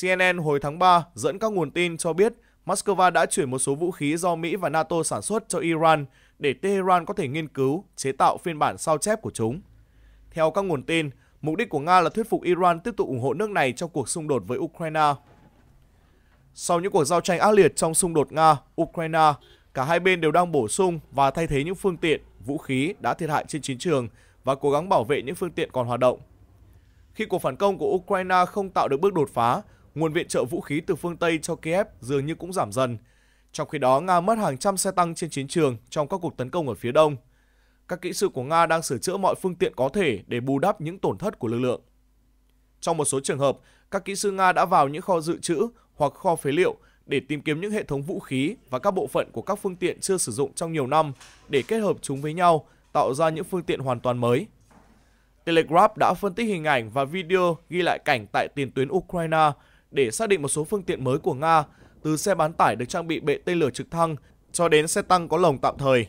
I: CNN hồi tháng 3 dẫn các nguồn tin cho biết Moscow đã chuyển một số vũ khí do Mỹ và NATO sản xuất cho Iran để Tehran có thể nghiên cứu, chế tạo phiên bản sao chép của chúng. Theo các nguồn tin, mục đích của Nga là thuyết phục Iran tiếp tục ủng hộ nước này trong cuộc xung đột với Ukraine. Sau những cuộc giao tranh ác liệt trong xung đột Nga-Ukraine, cả hai bên đều đang bổ sung và thay thế những phương tiện, vũ khí đã thiệt hại trên chiến trường và cố gắng bảo vệ những phương tiện còn hoạt động. Khi cuộc phản công của Ukraine không tạo được bước đột phá, nguồn viện trợ vũ khí từ phương Tây cho Kiev dường như cũng giảm dần. Trong khi đó, Nga mất hàng trăm xe tăng trên chiến trường trong các cuộc tấn công ở phía đông. Các kỹ sư của Nga đang sửa chữa mọi phương tiện có thể để bù đắp những tổn thất của lực lượng. Trong một số trường hợp, các kỹ sư Nga đã vào những kho dự trữ hoặc kho phế liệu để tìm kiếm những hệ thống vũ khí và các bộ phận của các phương tiện chưa sử dụng trong nhiều năm để kết hợp chúng với nhau, tạo ra những phương tiện hoàn toàn mới. Telegraph đã phân tích hình ảnh và video ghi lại cảnh tại tiền tuyến Ukraine để xác định một số phương tiện mới của Nga, từ xe bán tải được trang bị bệ tên lửa trực thăng cho đến xe tăng có lồng tạm thời.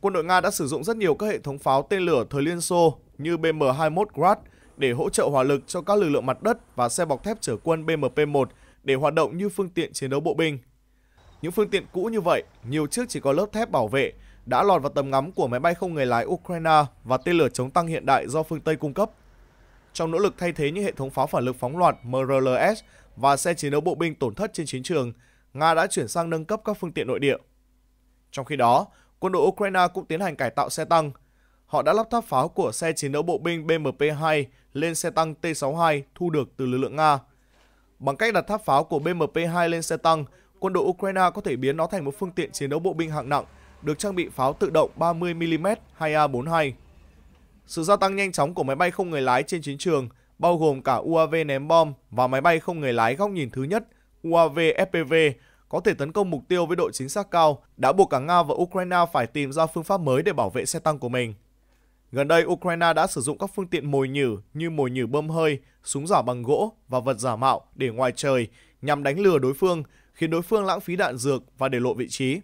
I: Quân đội Nga đã sử dụng rất nhiều các hệ thống pháo tên lửa thời Liên Xô như BM-21 Grad để hỗ trợ hỏa lực cho các lực lượng mặt đất và xe bọc thép chở quân BMP-1 để hoạt động như phương tiện chiến đấu bộ binh. Những phương tiện cũ như vậy, nhiều chiếc chỉ có lớp thép bảo vệ, đã lọt vào tầm ngắm của máy bay không người lái Ukraine và tên lửa chống tăng hiện đại do phương Tây cung cấp. Trong nỗ lực thay thế những hệ thống pháo phản lực phóng loạt MRLS và xe chiến đấu bộ binh tổn thất trên chiến trường, Nga đã chuyển sang nâng cấp các phương tiện nội địa. Trong khi đó, quân đội Ukraine cũng tiến hành cải tạo xe tăng. Họ đã lắp tháp pháo của xe chiến đấu bộ binh BMP-2 lên xe tăng T-62 thu được từ lực lượng Nga. Bằng cách đặt tháp pháo của BMP-2 lên xe tăng, quân đội Ukraine có thể biến nó thành một phương tiện chiến đấu bộ binh hạng nặng, được trang bị pháo tự động 30mm 2A42. Sự gia tăng nhanh chóng của máy bay không người lái trên chiến trường, bao gồm cả UAV ném bom và máy bay không người lái góc nhìn thứ nhất, UAV FPV, có thể tấn công mục tiêu với độ chính xác cao, đã buộc cả Nga và Ukraine phải tìm ra phương pháp mới để bảo vệ xe tăng của mình. Gần đây, Ukraine đã sử dụng các phương tiện mồi nhử như mồi nhử bơm hơi, súng giả bằng gỗ và vật giả mạo để ngoài trời nhằm đánh lừa đối phương, khiến đối phương lãng phí đạn dược và để lộ vị trí.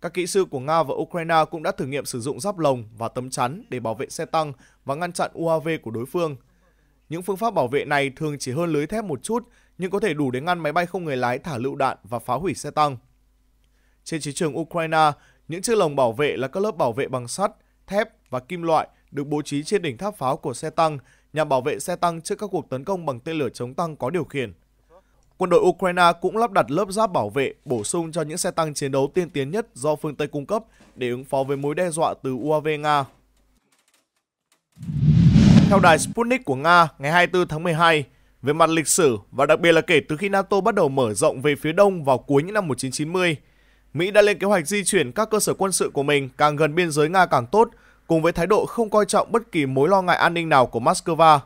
I: Các kỹ sư của Nga và Ukraine cũng đã thử nghiệm sử dụng giáp lồng và tấm chắn để bảo vệ xe tăng và ngăn chặn UAV của đối phương. Những phương pháp bảo vệ này thường chỉ hơn lưới thép một chút nhưng có thể đủ để ngăn máy bay không người lái thả lựu đạn và phá hủy xe tăng. Trên chiến trường Ukraine, những chiếc lồng bảo vệ là các lớp bảo vệ bằng sắt, thép và kim loại được bố trí trên đỉnh tháp pháo của xe tăng nhằm bảo vệ xe tăng trước các cuộc tấn công bằng tên lửa chống tăng có điều khiển. quân đội Ukraine cũng lắp đặt lớp giáp bảo vệ bổ sung cho những xe tăng chiến đấu tiên tiến nhất do phương Tây cung cấp để ứng phó với mối đe dọa từ UAV Nga. Theo đài Sputnik của Nga ngày 24 tháng 12, về mặt lịch sử và đặc biệt là kể từ khi NATO bắt đầu mở rộng về phía đông vào cuối những năm 1990, Mỹ đã lên kế hoạch di chuyển các cơ sở quân sự của mình càng gần biên giới Nga càng tốt, cùng với thái độ không coi trọng bất kỳ mối lo ngại an ninh nào của Moscow.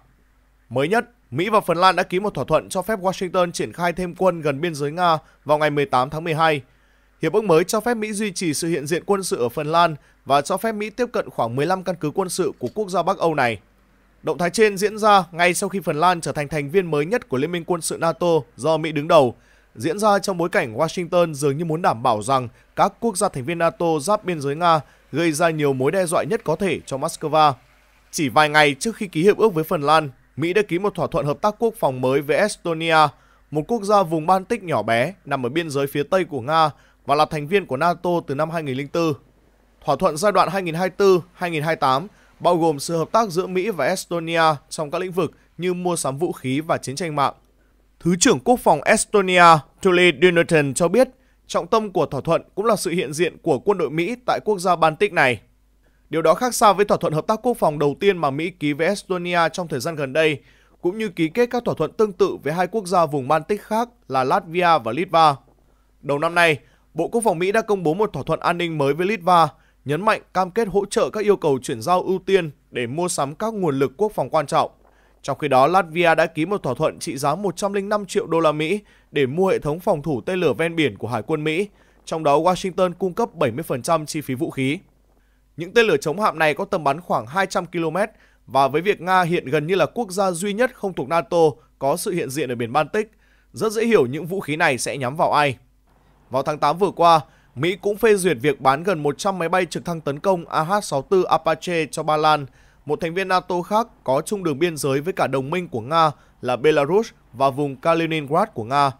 I: Mới nhất, Mỹ và Phần Lan đã ký một thỏa thuận cho phép Washington triển khai thêm quân gần biên giới Nga vào ngày 18 tháng 12. Hiệp ước mới cho phép Mỹ duy trì sự hiện diện quân sự ở Phần Lan và cho phép Mỹ tiếp cận khoảng 15 căn cứ quân sự của quốc gia Bắc Âu này. Động thái trên diễn ra ngay sau khi Phần Lan trở thành thành viên mới nhất của Liên minh quân sự NATO do Mỹ đứng đầu, diễn ra trong bối cảnh Washington dường như muốn đảm bảo rằng các quốc gia thành viên NATO giáp biên giới Nga gây ra nhiều mối đe dọa nhất có thể cho Moscow. Chỉ vài ngày trước khi ký hiệp ước với Phần Lan, Mỹ đã ký một thỏa thuận hợp tác quốc phòng mới với Estonia, một quốc gia vùng Baltic nhỏ bé nằm ở biên giới phía tây của Nga và là thành viên của NATO từ năm 2004. Thỏa thuận giai đoạn 2024-2028 bao gồm sự hợp tác giữa Mỹ và Estonia trong các lĩnh vực như mua sắm vũ khí và chiến tranh mạng. Thứ trưởng Quốc phòng Estonia Tully Dunnerton cho biết, trọng tâm của thỏa thuận cũng là sự hiện diện của quân đội Mỹ tại quốc gia Baltic này. Điều đó khác xa với thỏa thuận hợp tác quốc phòng đầu tiên mà Mỹ ký với Estonia trong thời gian gần đây, cũng như ký kết các thỏa thuận tương tự với hai quốc gia vùng Baltic khác là Latvia và Litva. Đầu năm nay, Bộ Quốc phòng Mỹ đã công bố một thỏa thuận an ninh mới với Litva, nhấn mạnh cam kết hỗ trợ các yêu cầu chuyển giao ưu tiên để mua sắm các nguồn lực quốc phòng quan trọng. Trong khi đó, Latvia đã ký một thỏa thuận trị giá 105 triệu đô la Mỹ để mua hệ thống phòng thủ tên lửa ven biển của Hải quân Mỹ, trong đó Washington cung cấp 70% chi phí vũ khí. Những tên lửa chống hạm này có tầm bắn khoảng 200 km và với việc Nga hiện gần như là quốc gia duy nhất không thuộc NATO có sự hiện diện ở biển Baltic, rất dễ hiểu những vũ khí này sẽ nhắm vào ai. Vào tháng 8 vừa qua, Mỹ cũng phê duyệt việc bán gần 100 máy bay trực thăng tấn công AH-64 Apache cho Ba Lan, một thành viên NATO khác có chung đường biên giới với cả đồng minh của Nga là Belarus và vùng Kaliningrad của Nga.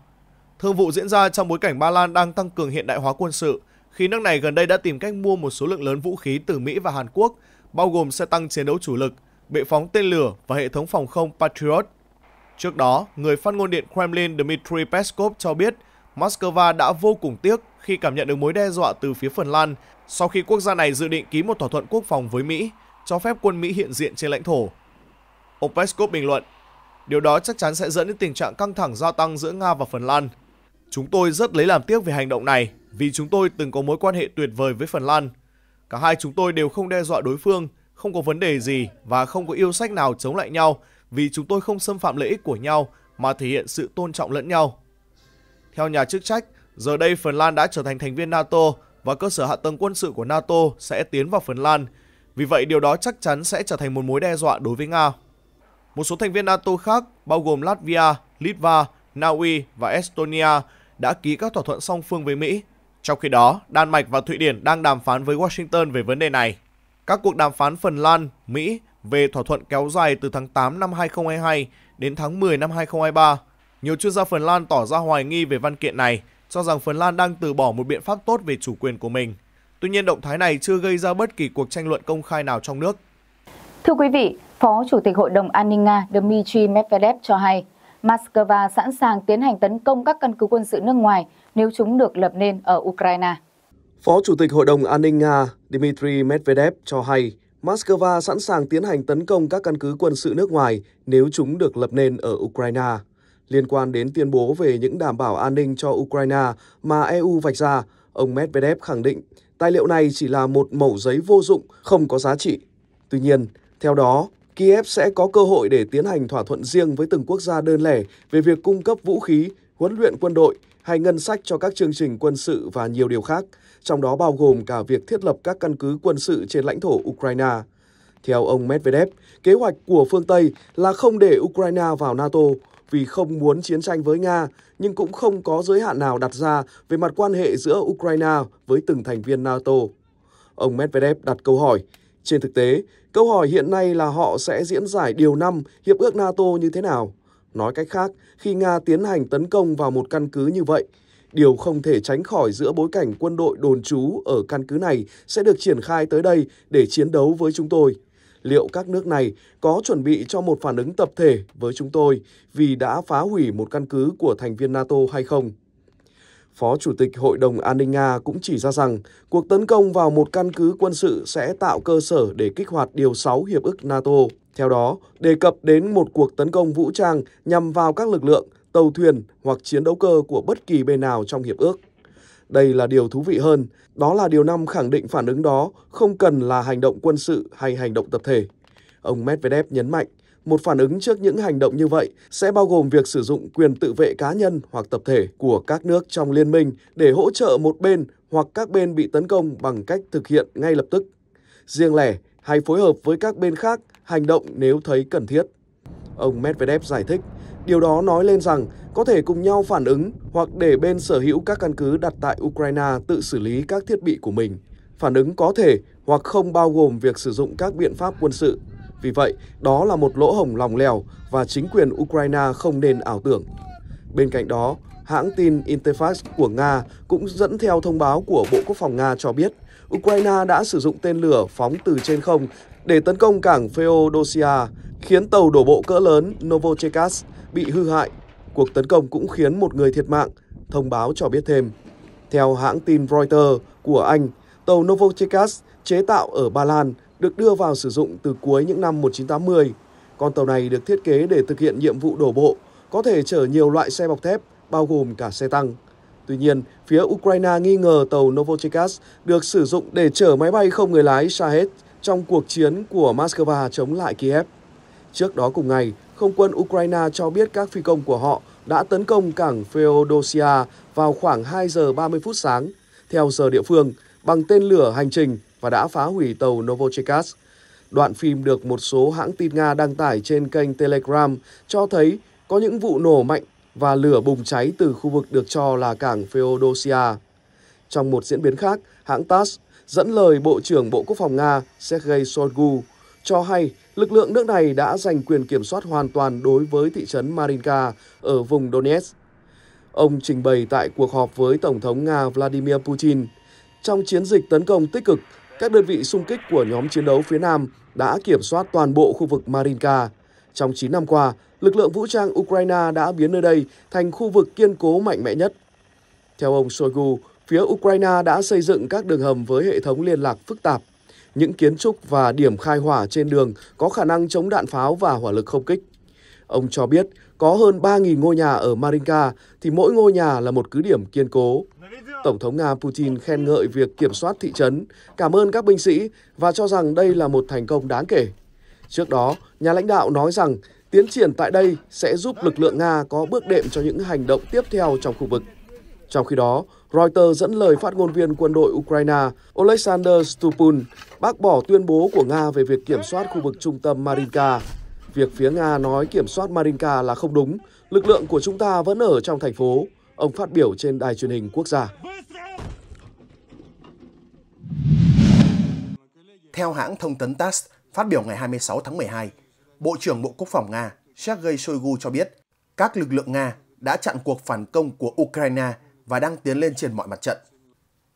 I: Thương vụ diễn ra trong bối cảnh Ba Lan đang tăng cường hiện đại hóa quân sự, khi nước này gần đây đã tìm cách mua một số lượng lớn vũ khí từ Mỹ và Hàn Quốc, bao gồm xe tăng chiến đấu chủ lực, bệ phóng tên lửa và hệ thống phòng không Patriot. Trước đó, người phát ngôn điện Kremlin Dmitry Peskov cho biết Moscow đã vô cùng tiếc khi cảm nhận được mối đe dọa từ phía Phần Lan sau khi quốc gia này dự định ký một thỏa thuận quốc phòng với Mỹ, cho phép quân Mỹ hiện diện trên lãnh thổ. Ông Peskov bình luận, điều đó chắc chắn sẽ dẫn đến tình trạng căng thẳng gia tăng giữa Nga và Phần Lan. Chúng tôi rất lấy làm tiếc về hành động này vì chúng tôi từng có mối quan hệ tuyệt vời với Phần Lan. Cả hai chúng tôi đều không đe dọa đối phương, không có vấn đề gì và không có yêu sách nào chống lại nhau vì chúng tôi không xâm phạm lợi ích của nhau mà thể hiện sự tôn trọng lẫn nhau. Theo nhà chức trách, giờ đây Phần Lan đã trở thành thành viên NATO và cơ sở hạ tầng quân sự của NATO sẽ tiến vào Phần Lan. Vì vậy điều đó chắc chắn sẽ trở thành một mối đe dọa đối với Nga. Một số thành viên NATO khác bao gồm Latvia, Litva, Na Uy và Estonia đã ký các thỏa thuận song phương với Mỹ. Trong khi đó, Đan Mạch và Thụy Điển đang đàm phán với Washington về vấn đề này. Các cuộc đàm phán Phần Lan, Mỹ về thỏa thuận kéo dài từ tháng 8 năm 2022 đến tháng 10 năm 2023 nhiều chuyên gia Phần Lan tỏ ra hoài nghi về văn kiện này, cho rằng Phần Lan đang từ bỏ một biện pháp tốt về chủ quyền của mình. Tuy nhiên, động thái này chưa gây ra bất kỳ cuộc tranh luận công khai nào trong nước.
B: Thưa quý vị, Phó Chủ tịch Hội đồng An ninh Nga Dmitry Medvedev cho hay, Moscow sẵn sàng tiến hành tấn công các căn cứ quân sự nước ngoài nếu chúng được lập nên ở Ukraine.
G: Phó Chủ tịch Hội đồng An ninh Nga Dmitry Medvedev cho hay, Moscow sẵn sàng tiến hành tấn công các căn cứ quân sự nước ngoài nếu chúng được lập nên ở Ukraine liên quan đến tuyên bố về những đảm bảo an ninh cho Ukraine mà EU vạch ra, ông Medvedev khẳng định tài liệu này chỉ là một mẩu giấy vô dụng, không có giá trị. Tuy nhiên, theo đó, Kiev sẽ có cơ hội để tiến hành thỏa thuận riêng với từng quốc gia đơn lẻ về việc cung cấp vũ khí, huấn luyện quân đội hay ngân sách cho các chương trình quân sự và nhiều điều khác, trong đó bao gồm cả việc thiết lập các căn cứ quân sự trên lãnh thổ Ukraine. Theo ông Medvedev, kế hoạch của phương Tây là không để Ukraine vào NATO, vì không muốn chiến tranh với Nga, nhưng cũng không có giới hạn nào đặt ra về mặt quan hệ giữa Ukraine với từng thành viên NATO. Ông Medvedev đặt câu hỏi, trên thực tế, câu hỏi hiện nay là họ sẽ diễn giải điều năm Hiệp ước NATO như thế nào? Nói cách khác, khi Nga tiến hành tấn công vào một căn cứ như vậy, điều không thể tránh khỏi giữa bối cảnh quân đội đồn trú ở căn cứ này sẽ được triển khai tới đây để chiến đấu với chúng tôi liệu các nước này có chuẩn bị cho một phản ứng tập thể với chúng tôi vì đã phá hủy một căn cứ của thành viên NATO hay không. Phó Chủ tịch Hội đồng An ninh Nga cũng chỉ ra rằng cuộc tấn công vào một căn cứ quân sự sẽ tạo cơ sở để kích hoạt Điều 6 Hiệp ước NATO. Theo đó, đề cập đến một cuộc tấn công vũ trang nhằm vào các lực lượng, tàu thuyền hoặc chiến đấu cơ của bất kỳ bên nào trong hiệp ước. Đây là điều thú vị hơn, đó là điều năm khẳng định phản ứng đó không cần là hành động quân sự hay hành động tập thể. Ông Medvedev nhấn mạnh, một phản ứng trước những hành động như vậy sẽ bao gồm việc sử dụng quyền tự vệ cá nhân hoặc tập thể của các nước trong liên minh để hỗ trợ một bên hoặc các bên bị tấn công bằng cách thực hiện ngay lập tức. Riêng lẻ hay phối hợp với các bên khác hành động nếu thấy cần thiết. Ông Medvedev giải thích, điều đó nói lên rằng có thể cùng nhau phản ứng hoặc để bên sở hữu các căn cứ đặt tại Ukraine tự xử lý các thiết bị của mình. Phản ứng có thể hoặc không bao gồm việc sử dụng các biện pháp quân sự. Vì vậy, đó là một lỗ hổng lòng lèo và chính quyền Ukraine không nên ảo tưởng. Bên cạnh đó, hãng tin Interfax của Nga cũng dẫn theo thông báo của Bộ Quốc phòng Nga cho biết Ukraine đã sử dụng tên lửa phóng từ trên không để tấn công cảng Feodosia, khiến tàu đổ bộ cỡ lớn Novochekas bị hư hại. Cuộc tấn công cũng khiến một người thiệt mạng, thông báo cho biết thêm. Theo hãng tin Reuters của Anh, tàu Novochekas chế tạo ở Ba Lan được đưa vào sử dụng từ cuối những năm 1980. Con tàu này được thiết kế để thực hiện nhiệm vụ đổ bộ, có thể chở nhiều loại xe bọc thép, bao gồm cả xe tăng. Tuy nhiên, phía Ukraine nghi ngờ tàu Novochekas được sử dụng để chở máy bay không người lái Shahed trong cuộc chiến của Moscow chống lại Kiev. Trước đó cùng ngày, không quân Ukraine cho biết các phi công của họ đã tấn công cảng Feodosia vào khoảng 2 giờ 30 phút sáng, theo giờ địa phương, bằng tên lửa hành trình và đã phá hủy tàu Novochekas. Đoạn phim được một số hãng tin Nga đăng tải trên kênh Telegram cho thấy có những vụ nổ mạnh và lửa bùng cháy từ khu vực được cho là cảng Feodosia. Trong một diễn biến khác, hãng TASS dẫn lời Bộ trưởng Bộ Quốc phòng Nga Sergei Shoigu cho hay lực lượng nước này đã giành quyền kiểm soát hoàn toàn đối với thị trấn Marinka ở vùng Donetsk. Ông trình bày tại cuộc họp với Tổng thống Nga Vladimir Putin. Trong chiến dịch tấn công tích cực, các đơn vị xung kích của nhóm chiến đấu phía Nam đã kiểm soát toàn bộ khu vực Marinka. Trong 9 năm qua, lực lượng vũ trang Ukraine đã biến nơi đây thành khu vực kiên cố mạnh mẽ nhất. Theo ông Shoigu, phía Ukraine đã xây dựng các đường hầm với hệ thống liên lạc phức tạp, những kiến trúc và điểm khai hỏa trên đường có khả năng chống đạn pháo và hỏa lực không kích. Ông cho biết có hơn 3.000 ngôi nhà ở Marinka thì mỗi ngôi nhà là một cứ điểm kiên cố. Tổng thống Nga Putin khen ngợi việc kiểm soát thị trấn, cảm ơn các binh sĩ và cho rằng đây là một thành công đáng kể. Trước đó, nhà lãnh đạo nói rằng tiến triển tại đây sẽ giúp lực lượng Nga có bước đệm cho những hành động tiếp theo trong khu vực. Trong khi đó, Reuters dẫn lời phát ngôn viên quân đội Ukraine Oleksandr Stupun bác bỏ tuyên bố của Nga về việc kiểm soát khu vực trung tâm Marinka. Việc phía Nga nói kiểm soát Marinka là không đúng, lực lượng của chúng ta vẫn ở trong thành phố, ông phát biểu trên đài truyền hình quốc gia.
D: Theo hãng thông tấn TASS, phát biểu ngày 26 tháng 12, Bộ trưởng Bộ Quốc phòng Nga Sergei Shoigu cho biết các lực lượng Nga đã chặn cuộc phản công của Ukraine và đang tiến lên trên mọi mặt trận.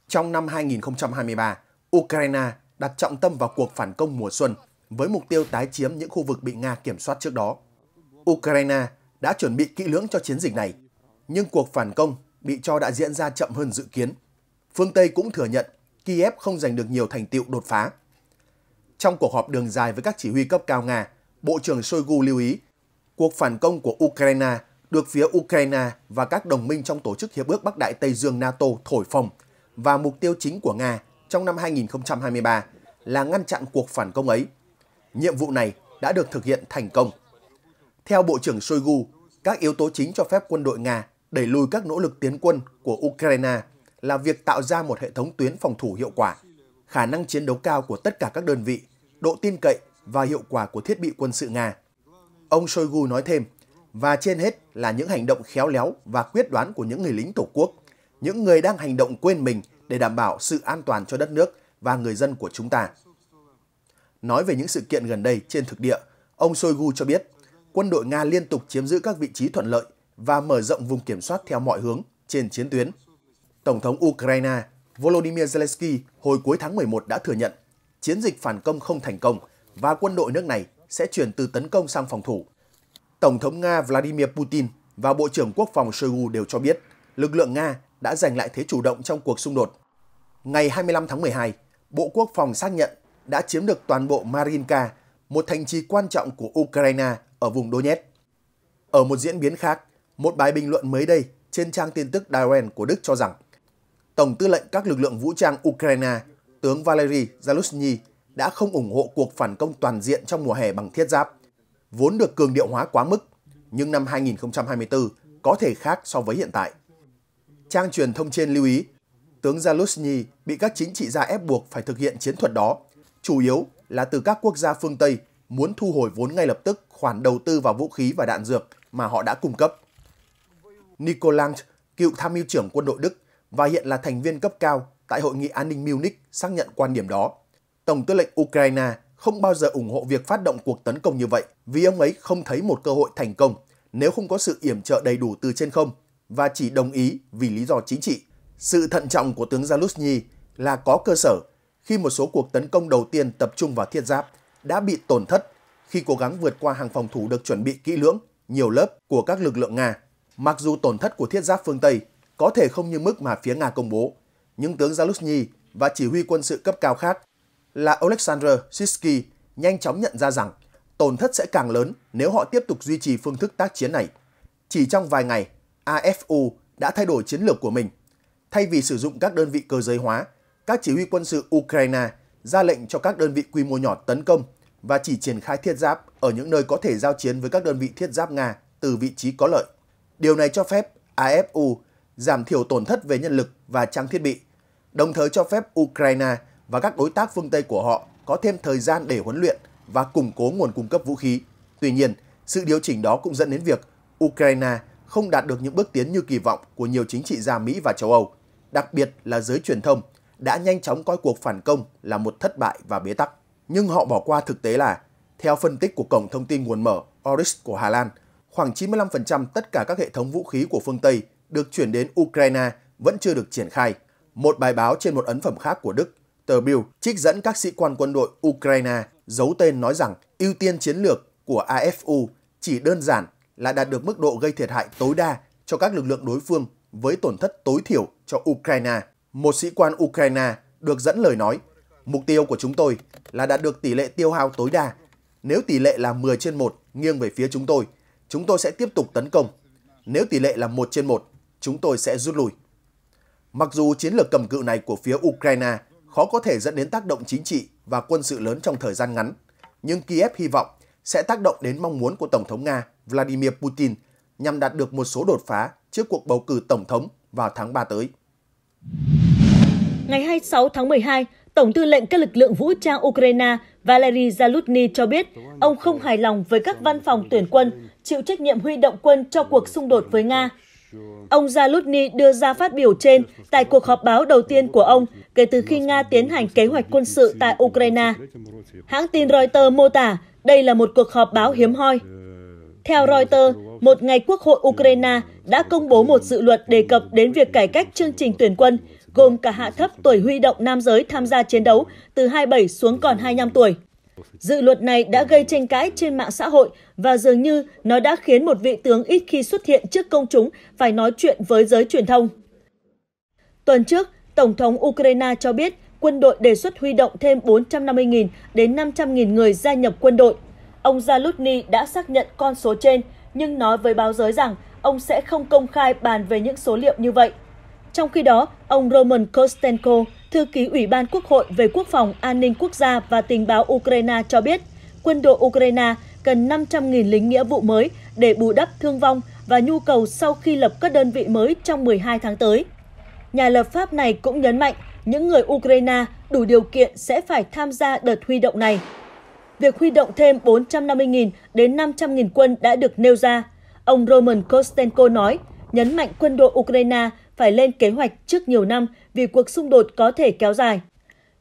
D: Trong năm 2023, Ukraine đặt trọng tâm vào cuộc phản công mùa xuân với mục tiêu tái chiếm những khu vực bị Nga kiểm soát trước đó. Ukraine đã chuẩn bị kỹ lưỡng cho chiến dịch này, nhưng cuộc phản công bị cho đã diễn ra chậm hơn dự kiến. Phương Tây cũng thừa nhận Kiev không giành được nhiều thành tiệu đột phá. Trong cuộc họp đường dài với các chỉ huy cấp cao Nga, Bộ trưởng Shoigu lưu ý cuộc phản công của Ukraine được phía Ukraine và các đồng minh trong Tổ chức Hiệp ước Bắc Đại Tây Dương NATO thổi phồng và mục tiêu chính của Nga trong năm 2023 là ngăn chặn cuộc phản công ấy. Nhiệm vụ này đã được thực hiện thành công. Theo Bộ trưởng Shoigu, các yếu tố chính cho phép quân đội Nga đẩy lùi các nỗ lực tiến quân của Ukraine là việc tạo ra một hệ thống tuyến phòng thủ hiệu quả, khả năng chiến đấu cao của tất cả các đơn vị, độ tin cậy và hiệu quả của thiết bị quân sự Nga. Ông Shoigu nói thêm, và trên hết là những hành động khéo léo và quyết đoán của những người lính Tổ quốc, những người đang hành động quên mình để đảm bảo sự an toàn cho đất nước và người dân của chúng ta. Nói về những sự kiện gần đây trên thực địa, ông Shoigu cho biết quân đội Nga liên tục chiếm giữ các vị trí thuận lợi và mở rộng vùng kiểm soát theo mọi hướng trên chiến tuyến. Tổng thống Ukraine Volodymyr Zelensky hồi cuối tháng 11 đã thừa nhận chiến dịch phản công không thành công và quân đội nước này sẽ chuyển từ tấn công sang phòng thủ. Tổng thống Nga Vladimir Putin và Bộ trưởng Quốc phòng Shoigu đều cho biết lực lượng Nga đã giành lại thế chủ động trong cuộc xung đột. Ngày 25 tháng 12, Bộ Quốc phòng xác nhận đã chiếm được toàn bộ Marinka, một thành trì quan trọng của Ukraine ở vùng Donetsk. Ở một diễn biến khác, một bài bình luận mới đây trên trang tin tức Daren của Đức cho rằng Tổng tư lệnh các lực lượng vũ trang Ukraine, tướng Valery Zaluzhny đã không ủng hộ cuộc phản công toàn diện trong mùa hè bằng thiết giáp, vốn được cường điệu hóa quá mức, nhưng năm 2024 có thể khác so với hiện tại. Trang truyền thông trên lưu ý, tướng Zaluzny bị các chính trị gia ép buộc phải thực hiện chiến thuật đó, chủ yếu là từ các quốc gia phương Tây muốn thu hồi vốn ngay lập tức khoản đầu tư vào vũ khí và đạn dược mà họ đã cung cấp. Nicolang, cựu tham mưu trưởng quân đội Đức và hiện là thành viên cấp cao tại Hội nghị An ninh Munich xác nhận quan điểm đó. Tổng tư lệnh Ukraine không bao giờ ủng hộ việc phát động cuộc tấn công như vậy vì ông ấy không thấy một cơ hội thành công nếu không có sự yểm trợ đầy đủ từ trên không và chỉ đồng ý vì lý do chính trị. Sự thận trọng của tướng Zaluzny là có cơ sở khi một số cuộc tấn công đầu tiên tập trung vào thiết giáp đã bị tổn thất khi cố gắng vượt qua hàng phòng thủ được chuẩn bị kỹ lưỡng, nhiều lớp của các lực lượng Nga. Mặc dù tổn thất của thiết giáp phương Tây có thể không như mức mà phía Nga công bố, nhưng tướng Zaluzny và chỉ huy quân sự cấp cao khác là Alexander Sisky nhanh chóng nhận ra rằng tổn thất sẽ càng lớn nếu họ tiếp tục duy trì phương thức tác chiến này. Chỉ trong vài ngày, AFU đã thay đổi chiến lược của mình. Thay vì sử dụng các đơn vị cơ giới hóa, các chỉ huy quân sự Ukraine ra lệnh cho các đơn vị quy mô nhỏ tấn công và chỉ triển khai thiết giáp ở những nơi có thể giao chiến với các đơn vị thiết giáp Nga từ vị trí có lợi. Điều này cho phép AFU giảm thiểu tổn thất về nhân lực và trang thiết bị, đồng thời cho phép Ukraine và các đối tác phương Tây của họ có thêm thời gian để huấn luyện và củng cố nguồn cung cấp vũ khí. Tuy nhiên, sự điều chỉnh đó cũng dẫn đến việc Ukraine không đạt được những bước tiến như kỳ vọng của nhiều chính trị gia Mỹ và châu Âu, đặc biệt là giới truyền thông đã nhanh chóng coi cuộc phản công là một thất bại và bế tắc. Nhưng họ bỏ qua thực tế là, theo phân tích của Cổng Thông tin nguồn mở Oris của Hà Lan, khoảng 95% tất cả các hệ thống vũ khí của phương Tây được chuyển đến Ukraine vẫn chưa được triển khai. Một bài báo trên một ấn phẩm khác của Đức, tờ Bill trích dẫn các sĩ quan quân đội Ukraine giấu tên nói rằng ưu tiên chiến lược của AFU chỉ đơn giản là đạt được mức độ gây thiệt hại tối đa cho các lực lượng đối phương với tổn thất tối thiểu cho Ukraine. Một sĩ quan Ukraine được dẫn lời nói, mục tiêu của chúng tôi là đạt được tỷ lệ tiêu hao tối đa. Nếu tỷ lệ là 10 trên 1 nghiêng về phía chúng tôi, chúng tôi sẽ tiếp tục tấn công. Nếu tỷ lệ là 1 trên 1, chúng tôi sẽ rút lui. Mặc dù chiến lược cầm cự này của phía Ukraine khó có thể dẫn đến tác động chính trị và quân sự lớn trong thời gian ngắn, nhưng Kiev hy vọng sẽ tác động đến mong muốn của Tổng thống Nga Vladimir Putin nhằm đạt được một số đột phá trước cuộc bầu cử tổng thống vào tháng 3 tới.
H: Ngày 26 tháng 12, Tổng tư lệnh các lực lượng vũ trang Ukraine Valery Zaluzhny cho biết ông không hài lòng với các văn phòng tuyển quân chịu trách nhiệm huy động quân cho cuộc xung đột với Nga. Ông Zalutny đưa ra phát biểu trên tại cuộc họp báo đầu tiên của ông kể từ khi Nga tiến hành kế hoạch quân sự tại Ukraine. Hãng tin Reuters mô tả đây là một cuộc họp báo hiếm hoi. Theo Reuters, một ngày Quốc hội Ukraine đã công bố một dự luật đề cập đến việc cải cách chương trình tuyển quân, gồm cả hạ thấp tuổi huy động nam giới tham gia chiến đấu từ 27 xuống còn 25 tuổi. Dự luật này đã gây tranh cãi trên mạng xã hội và dường như nó đã khiến một vị tướng ít khi xuất hiện trước công chúng phải nói chuyện với giới truyền thông. Tuần trước, Tổng thống Ukraine cho biết quân đội đề xuất huy động thêm 450.000 đến 500.000 người gia nhập quân đội. Ông Zalutny đã xác nhận con số trên, nhưng nói với báo giới rằng ông sẽ không công khai bàn về những số liệu như vậy. Trong khi đó, ông Roman Kostenko, thư ký Ủy ban Quốc hội về Quốc phòng, An ninh Quốc gia và Tình báo Ukraine cho biết, quân đội Ukraine cần 500.000 lính nghĩa vụ mới để bù đắp thương vong và nhu cầu sau khi lập các đơn vị mới trong 12 tháng tới. Nhà lập pháp này cũng nhấn mạnh những người Ukraine đủ điều kiện sẽ phải tham gia đợt huy động này. Việc huy động thêm 450.000 đến 500.000 quân đã được nêu ra. Ông Roman Kostenko nói, nhấn mạnh quân đội Ukraine phải lên kế hoạch trước nhiều năm vì cuộc xung đột có thể kéo dài.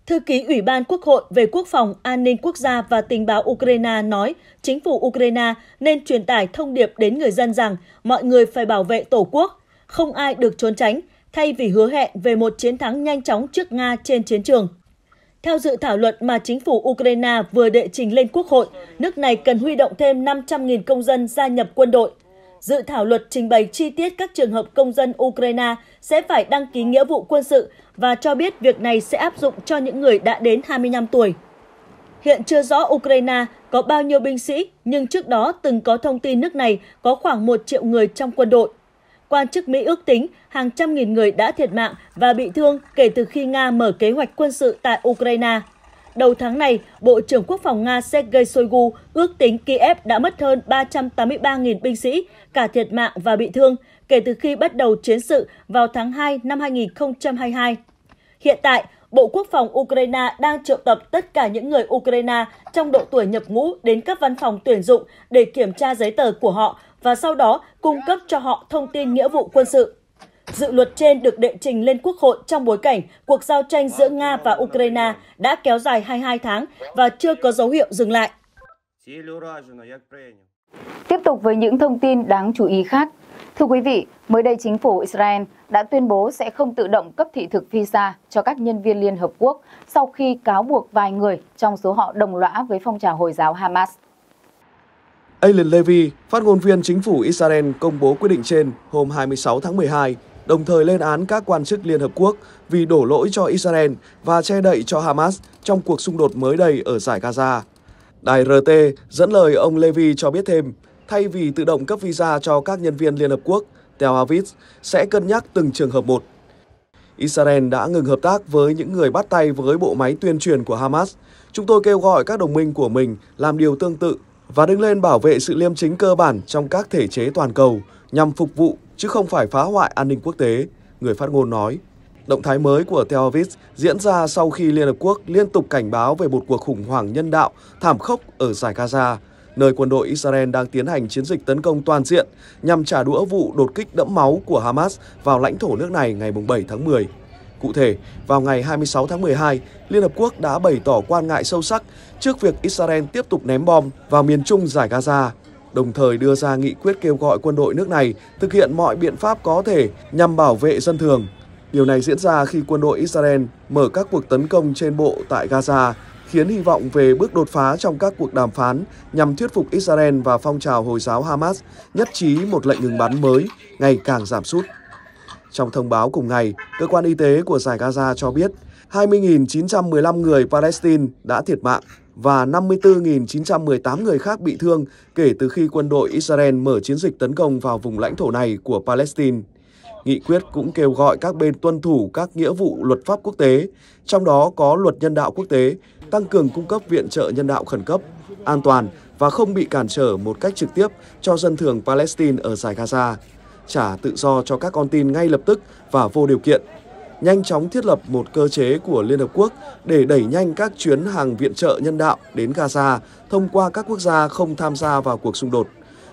H: Thư ký Ủy ban Quốc hội về Quốc phòng, An ninh Quốc gia và Tình báo Ukraine nói chính phủ Ukraine nên truyền tải thông điệp đến người dân rằng mọi người phải bảo vệ Tổ quốc, không ai được trốn tránh, thay vì hứa hẹn về một chiến thắng nhanh chóng trước Nga trên chiến trường. Theo dự thảo luật mà chính phủ Ukraine vừa đệ trình lên Quốc hội, nước này cần huy động thêm 500.000 công dân gia nhập quân đội. Dự thảo luật trình bày chi tiết các trường hợp công dân Ukraine sẽ phải đăng ký nghĩa vụ quân sự và cho biết việc này sẽ áp dụng cho những người đã đến 25 tuổi. Hiện chưa rõ Ukraine có bao nhiêu binh sĩ, nhưng trước đó từng có thông tin nước này có khoảng 1 triệu người trong quân đội. Quan chức Mỹ ước tính hàng trăm nghìn người đã thiệt mạng và bị thương kể từ khi Nga mở kế hoạch quân sự tại Ukraine. Đầu tháng này, Bộ trưởng Quốc phòng Nga Sergei Shoigu ước tính Kiev đã mất hơn 383.000 binh sĩ, cả thiệt mạng và bị thương, kể từ khi bắt đầu chiến sự vào tháng 2 năm 2022. Hiện tại, Bộ Quốc phòng Ukraine đang triệu tập tất cả những người Ukraine trong độ tuổi nhập ngũ đến các văn phòng tuyển dụng để kiểm tra giấy tờ của họ và sau đó cung cấp cho họ thông tin nghĩa vụ quân sự. Dự luật trên được đệ trình lên Quốc hội trong bối cảnh cuộc giao tranh giữa Nga và Ukraine đã kéo dài 22 tháng và chưa có dấu hiệu dừng lại.
B: Tiếp tục với những thông tin đáng chú ý khác. Thưa quý vị, mới đây chính phủ Israel đã tuyên bố sẽ không tự động cấp thị thực visa cho các nhân viên Liên Hợp Quốc sau khi cáo buộc vài người trong số họ đồng lõa với phong trào Hồi giáo Hamas.
G: Alan Levy, phát ngôn viên chính phủ Israel công bố quyết định trên hôm 26 tháng 12, đồng thời lên án các quan chức Liên Hợp Quốc vì đổ lỗi cho Israel và che đậy cho Hamas trong cuộc xung đột mới đây ở giải Gaza. Đài RT dẫn lời ông Levy cho biết thêm, thay vì tự động cấp visa cho các nhân viên Liên Hợp Quốc, Tel Aviv sẽ cân nhắc từng trường hợp một. Israel đã ngừng hợp tác với những người bắt tay với bộ máy tuyên truyền của Hamas. Chúng tôi kêu gọi các đồng minh của mình làm điều tương tự và đứng lên bảo vệ sự liêm chính cơ bản trong các thể chế toàn cầu nhằm phục vụ chứ không phải phá hoại an ninh quốc tế, người phát ngôn nói. Động thái mới của Tel Aviv diễn ra sau khi Liên Hợp Quốc liên tục cảnh báo về một cuộc khủng hoảng nhân đạo thảm khốc ở giải Gaza, nơi quân đội Israel đang tiến hành chiến dịch tấn công toàn diện nhằm trả đũa vụ đột kích đẫm máu của Hamas vào lãnh thổ nước này ngày 7 tháng 10. Cụ thể, vào ngày 26 tháng 12, Liên Hợp Quốc đã bày tỏ quan ngại sâu sắc trước việc Israel tiếp tục ném bom vào miền trung giải Gaza, đồng thời đưa ra nghị quyết kêu gọi quân đội nước này thực hiện mọi biện pháp có thể nhằm bảo vệ dân thường. Điều này diễn ra khi quân đội Israel mở các cuộc tấn công trên bộ tại Gaza, khiến hy vọng về bước đột phá trong các cuộc đàm phán nhằm thuyết phục Israel và phong trào Hồi giáo Hamas nhất trí một lệnh ngừng bắn mới ngày càng giảm sút. Trong thông báo cùng ngày, cơ quan y tế của giải Gaza cho biết 20.915 người Palestine đã thiệt mạng và 54.918 người khác bị thương kể từ khi quân đội Israel mở chiến dịch tấn công vào vùng lãnh thổ này của Palestine. Nghị quyết cũng kêu gọi các bên tuân thủ các nghĩa vụ luật pháp quốc tế, trong đó có luật nhân đạo quốc tế, tăng cường cung cấp viện trợ nhân đạo khẩn cấp, an toàn và không bị cản trở một cách trực tiếp cho dân thường Palestine ở giải Gaza, trả tự do cho các con tin ngay lập tức và vô điều kiện nhanh chóng thiết lập một cơ chế của Liên Hợp Quốc để đẩy nhanh các chuyến hàng viện trợ nhân đạo đến Gaza thông qua các quốc gia không tham gia vào cuộc xung đột,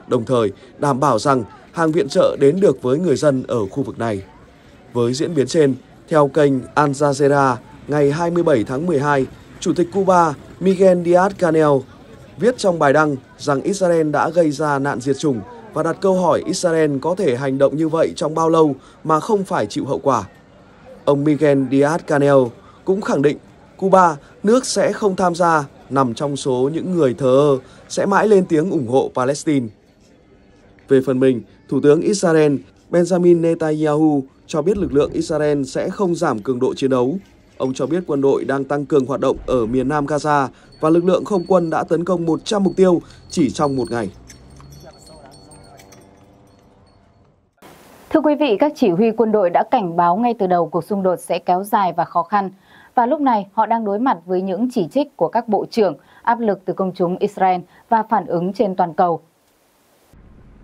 G: đồng thời đảm bảo rằng hàng viện trợ đến được với người dân ở khu vực này. Với diễn biến trên, theo kênh Al Jazeera, ngày 27 tháng 12, Chủ tịch Cuba Miguel Díaz-Canel viết trong bài đăng rằng Israel đã gây ra nạn diệt chủng và đặt câu hỏi Israel có thể hành động như vậy trong bao lâu mà không phải chịu hậu quả. Ông Miguel Díaz-Canel cũng khẳng định Cuba, nước sẽ không tham gia, nằm trong số những người thờ ơ, sẽ mãi lên tiếng ủng hộ Palestine. Về phần mình, Thủ tướng Israel Benjamin Netanyahu cho biết lực lượng Israel sẽ không giảm cường độ chiến đấu. Ông cho biết quân đội đang tăng cường hoạt động ở miền nam Gaza và lực lượng không quân đã tấn công 100 mục tiêu chỉ trong một ngày.
B: Thưa quý vị, các chỉ huy quân đội đã cảnh báo ngay từ đầu cuộc xung đột sẽ kéo dài và khó khăn. Và lúc này họ đang đối mặt với những chỉ trích của các bộ trưởng, áp lực từ công chúng Israel và phản ứng trên toàn cầu.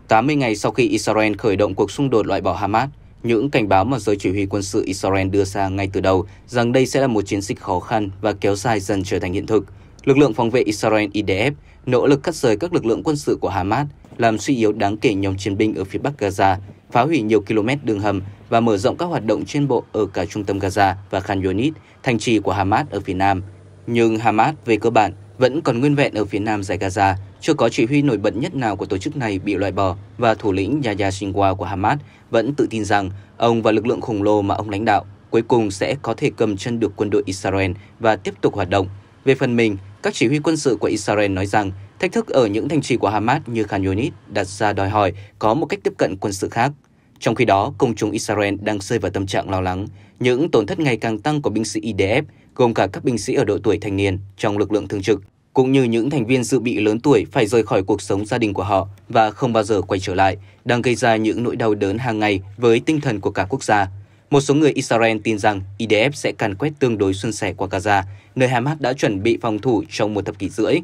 J: 80 ngày sau khi Israel khởi động cuộc xung đột loại bỏ Hamas, những cảnh báo mà giới chỉ huy quân sự Israel đưa ra ngay từ đầu rằng đây sẽ là một chiến dịch khó khăn và kéo dài dần trở thành hiện thực. Lực lượng phòng vệ Israel IDF nỗ lực cắt rời các lực lượng quân sự của Hamas, làm suy yếu đáng kể nhóm chiến binh ở phía bắc Gaza phá hủy nhiều km đường hầm và mở rộng các hoạt động trên bộ ở cả trung tâm Gaza và Khan Yunis, thành trì của Hamas ở phía nam. Nhưng Hamas về cơ bản vẫn còn nguyên vẹn ở phía nam giải Gaza, chưa có chỉ huy nổi bật nhất nào của tổ chức này bị loại bỏ và thủ lĩnh Yahya Sinwar của Hamas vẫn tự tin rằng ông và lực lượng khổng lồ mà ông lãnh đạo cuối cùng sẽ có thể cầm chân được quân đội Israel và tiếp tục hoạt động. Về phần mình, các chỉ huy quân sự của Israel nói rằng thách thức ở những thành trì của Hamas như Khan Yunis đặt ra đòi hỏi có một cách tiếp cận quân sự khác. Trong khi đó, công chúng Israel đang rơi vào tâm trạng lo lắng. Những tổn thất ngày càng tăng của binh sĩ IDF, gồm cả các binh sĩ ở độ tuổi thanh niên trong lực lượng thường trực, cũng như những thành viên dự bị lớn tuổi phải rời khỏi cuộc sống gia đình của họ và không bao giờ quay trở lại, đang gây ra những nỗi đau đớn hàng ngày với tinh thần của cả quốc gia. Một số người Israel tin rằng IDF sẽ càn quét tương đối xuân sẻ qua Gaza, nơi Hamas đã chuẩn bị phòng thủ trong một thập kỷ rưỡi.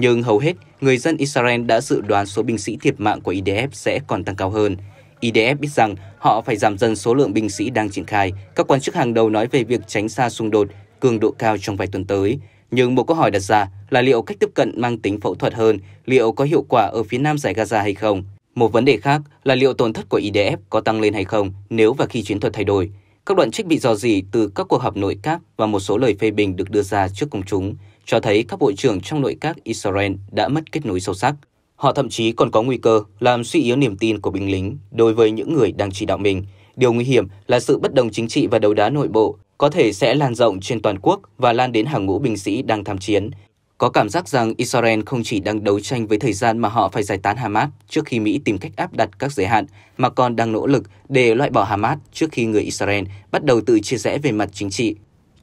J: Nhưng hầu hết, người dân Israel đã dự đoán số binh sĩ thiệt mạng của IDF sẽ còn tăng cao hơn. IDF biết rằng họ phải giảm dần số lượng binh sĩ đang triển khai. Các quan chức hàng đầu nói về việc tránh xa xung đột cường độ cao trong vài tuần tới. Nhưng một câu hỏi đặt ra là liệu cách tiếp cận mang tính phẫu thuật hơn, liệu có hiệu quả ở phía nam giải Gaza hay không? Một vấn đề khác là liệu tổn thất của IDF có tăng lên hay không nếu và khi chiến thuật thay đổi. Các đoạn trích bị dò dỉ từ các cuộc họp nội các và một số lời phê bình được đưa ra trước công chúng cho thấy các bộ trưởng trong nội các Israel đã mất kết nối sâu sắc. Họ thậm chí còn có nguy cơ làm suy yếu niềm tin của binh lính đối với những người đang chỉ đạo mình. Điều nguy hiểm là sự bất đồng chính trị và đấu đá nội bộ có thể sẽ lan rộng trên toàn quốc và lan đến hàng ngũ binh sĩ đang tham chiến. Có cảm giác rằng Israel không chỉ đang đấu tranh với thời gian mà họ phải giải tán Hamas trước khi Mỹ tìm cách áp đặt các giới hạn, mà còn đang nỗ lực để loại bỏ Hamas trước khi người Israel bắt đầu tự chia rẽ về mặt chính trị.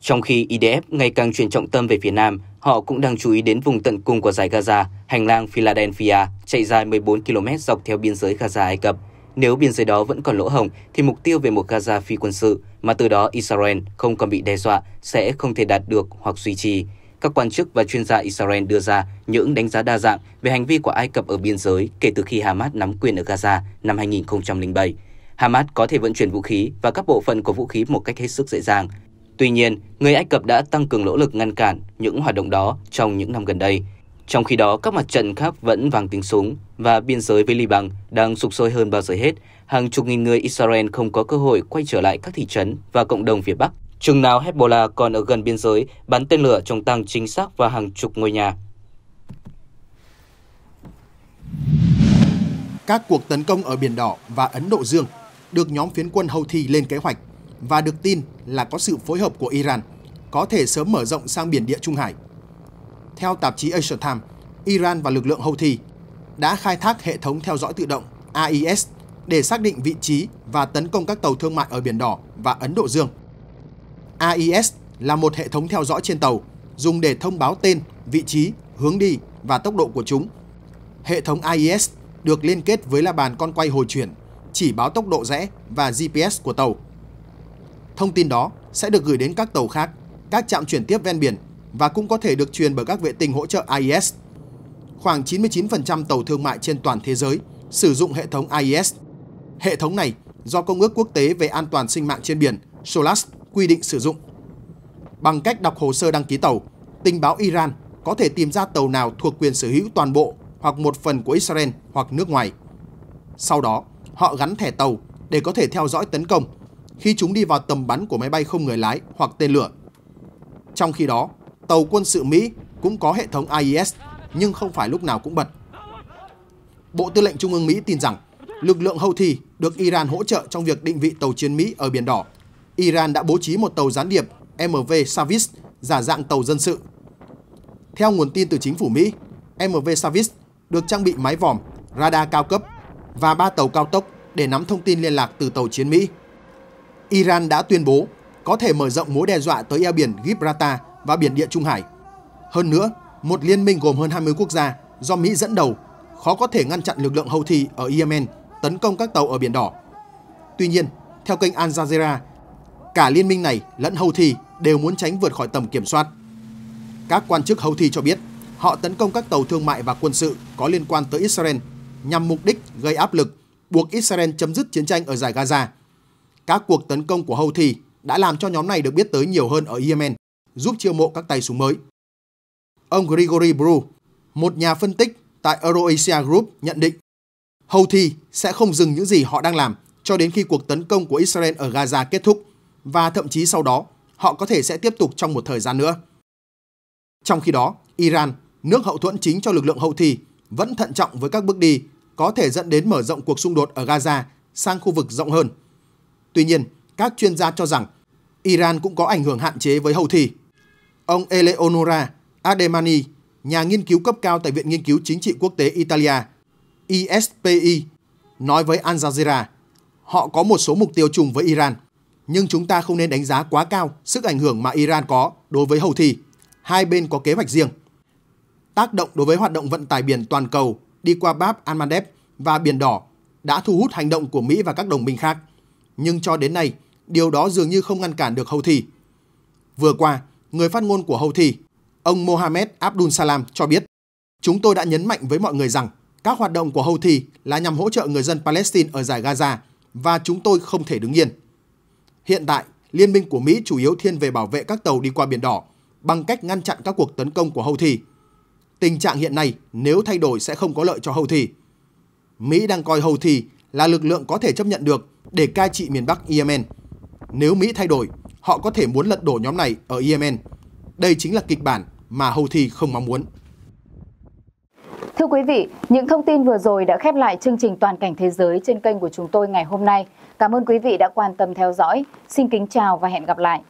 J: Trong khi IDF ngày càng chuyển trọng tâm về phía Nam, họ cũng đang chú ý đến vùng tận cùng của giải Gaza, hành lang Philadelphia chạy dài 14 km dọc theo biên giới Gaza Ai Cập. Nếu biên giới đó vẫn còn lỗ hổng, thì mục tiêu về một Gaza phi quân sự, mà từ đó Israel không còn bị đe dọa, sẽ không thể đạt được hoặc duy trì. Các quan chức và chuyên gia Israel đưa ra những đánh giá đa dạng về hành vi của Ai Cập ở biên giới kể từ khi Hamas nắm quyền ở Gaza năm 2007. Hamas có thể vận chuyển vũ khí và các bộ phận của vũ khí một cách hết sức dễ dàng. Tuy nhiên, người Ai Cập đã tăng cường nỗ lực ngăn cản những hoạt động đó trong những năm gần đây. Trong khi đó, các mặt trận khác vẫn vang tiếng súng và biên giới với Liban đang sụp sôi hơn bao giờ hết. Hàng chục nghìn người Israel không có cơ hội quay trở lại các thị trấn và cộng đồng phía Bắc. Chừng nào Hezbollah còn ở gần biên giới, bắn tên lửa trong tăng chính xác vào hàng chục ngôi nhà.
D: Các cuộc tấn công ở Biển Đỏ và Ấn Độ Dương được nhóm phiến quân Houthi lên kế hoạch và được tin là có sự phối hợp của Iran, có thể sớm mở rộng sang biển địa Trung Hải. Theo tạp chí Asia Times, Iran và lực lượng Houthi đã khai thác hệ thống theo dõi tự động AIS để xác định vị trí và tấn công các tàu thương mại ở Biển Đỏ và Ấn Độ Dương. AIS là một hệ thống theo dõi trên tàu dùng để thông báo tên, vị trí, hướng đi và tốc độ của chúng. Hệ thống AIS được liên kết với la bàn con quay hồi chuyển, chỉ báo tốc độ rẽ và GPS của tàu. Thông tin đó sẽ được gửi đến các tàu khác, các trạm chuyển tiếp ven biển và cũng có thể được truyền bởi các vệ tinh hỗ trợ AIS. Khoảng 99% tàu thương mại trên toàn thế giới sử dụng hệ thống AIS. Hệ thống này do Công ước Quốc tế về an toàn sinh mạng trên biển SOLAS quy định sử dụng. Bằng cách đọc hồ sơ đăng ký tàu, tình báo Iran có thể tìm ra tàu nào thuộc quyền sở hữu toàn bộ hoặc một phần của Israel hoặc nước ngoài. Sau đó, họ gắn thẻ tàu để có thể theo dõi tấn công khi chúng đi vào tầm bắn của máy bay không người lái hoặc tên lửa. Trong khi đó, tàu quân sự Mỹ cũng có hệ thống AIS nhưng không phải lúc nào cũng bật. Bộ Tư lệnh Trung ương Mỹ tin rằng lực lượng Houthi được Iran hỗ trợ trong việc định vị tàu chiến Mỹ ở Biển Đỏ. Iran đã bố trí một tàu gián điệp MV Savis giả dạng tàu dân sự. Theo nguồn tin từ chính phủ Mỹ, MV Savis được trang bị máy vòm, radar cao cấp và ba tàu cao tốc để nắm thông tin liên lạc từ tàu chiến Mỹ. Iran đã tuyên bố có thể mở rộng mối đe dọa tới eo biển Gibraltar và biển địa Trung Hải. Hơn nữa, một liên minh gồm hơn 20 quốc gia do Mỹ dẫn đầu khó có thể ngăn chặn lực lượng Houthi ở Yemen tấn công các tàu ở Biển Đỏ. Tuy nhiên, theo kênh Al Jazeera, cả liên minh này lẫn Houthi đều muốn tránh vượt khỏi tầm kiểm soát. Các quan chức Houthi cho biết họ tấn công các tàu thương mại và quân sự có liên quan tới Israel nhằm mục đích gây áp lực buộc Israel chấm dứt chiến tranh ở giải Gaza. Các cuộc tấn công của Houthi đã làm cho nhóm này được biết tới nhiều hơn ở Yemen, giúp chiêu mộ các tay súng mới. Ông Grigory Bru, một nhà phân tích tại Euroasia Group nhận định Houthi sẽ không dừng những gì họ đang làm cho đến khi cuộc tấn công của Israel ở Gaza kết thúc và thậm chí sau đó họ có thể sẽ tiếp tục trong một thời gian nữa. Trong khi đó, Iran, nước hậu thuẫn chính cho lực lượng Houthi, vẫn thận trọng với các bước đi có thể dẫn đến mở rộng cuộc xung đột ở Gaza sang khu vực rộng hơn. Tuy nhiên, các chuyên gia cho rằng Iran cũng có ảnh hưởng hạn chế với Houthi. Ông Eleonora Ademani, nhà nghiên cứu cấp cao tại Viện Nghiên cứu Chính trị Quốc tế Italia, ISPI, nói với Al Jazeera, họ có một số mục tiêu chung với Iran, nhưng chúng ta không nên đánh giá quá cao sức ảnh hưởng mà Iran có đối với Houthi. Hai bên có kế hoạch riêng. Tác động đối với hoạt động vận tải biển toàn cầu đi qua Bab al-Mandeb và Biển Đỏ đã thu hút hành động của Mỹ và các đồng minh khác. Nhưng cho đến nay, điều đó dường như không ngăn cản được Houthi. Vừa qua, người phát ngôn của Houthi, ông Mohammed Abdul Salam cho biết, chúng tôi đã nhấn mạnh với mọi người rằng các hoạt động của Houthi là nhằm hỗ trợ người dân Palestine ở giải Gaza và chúng tôi không thể đứng yên. Hiện tại, liên minh của Mỹ chủ yếu thiên về bảo vệ các tàu đi qua Biển Đỏ bằng cách ngăn chặn các cuộc tấn công của Houthi. Tình trạng hiện nay nếu thay đổi sẽ không có lợi cho Houthi. Mỹ đang coi Houthi là lực lượng có thể chấp nhận được để cai trị miền Bắc Yemen. Nếu Mỹ thay đổi, họ có thể muốn lật đổ nhóm này ở Yemen. Đây chính là kịch bản mà Houthi không mong muốn.
B: Thưa quý vị, những thông tin vừa rồi đã khép lại chương trình Toàn cảnh Thế giới trên kênh của chúng tôi ngày hôm nay. Cảm ơn quý vị đã quan tâm theo dõi. Xin kính chào và hẹn gặp lại.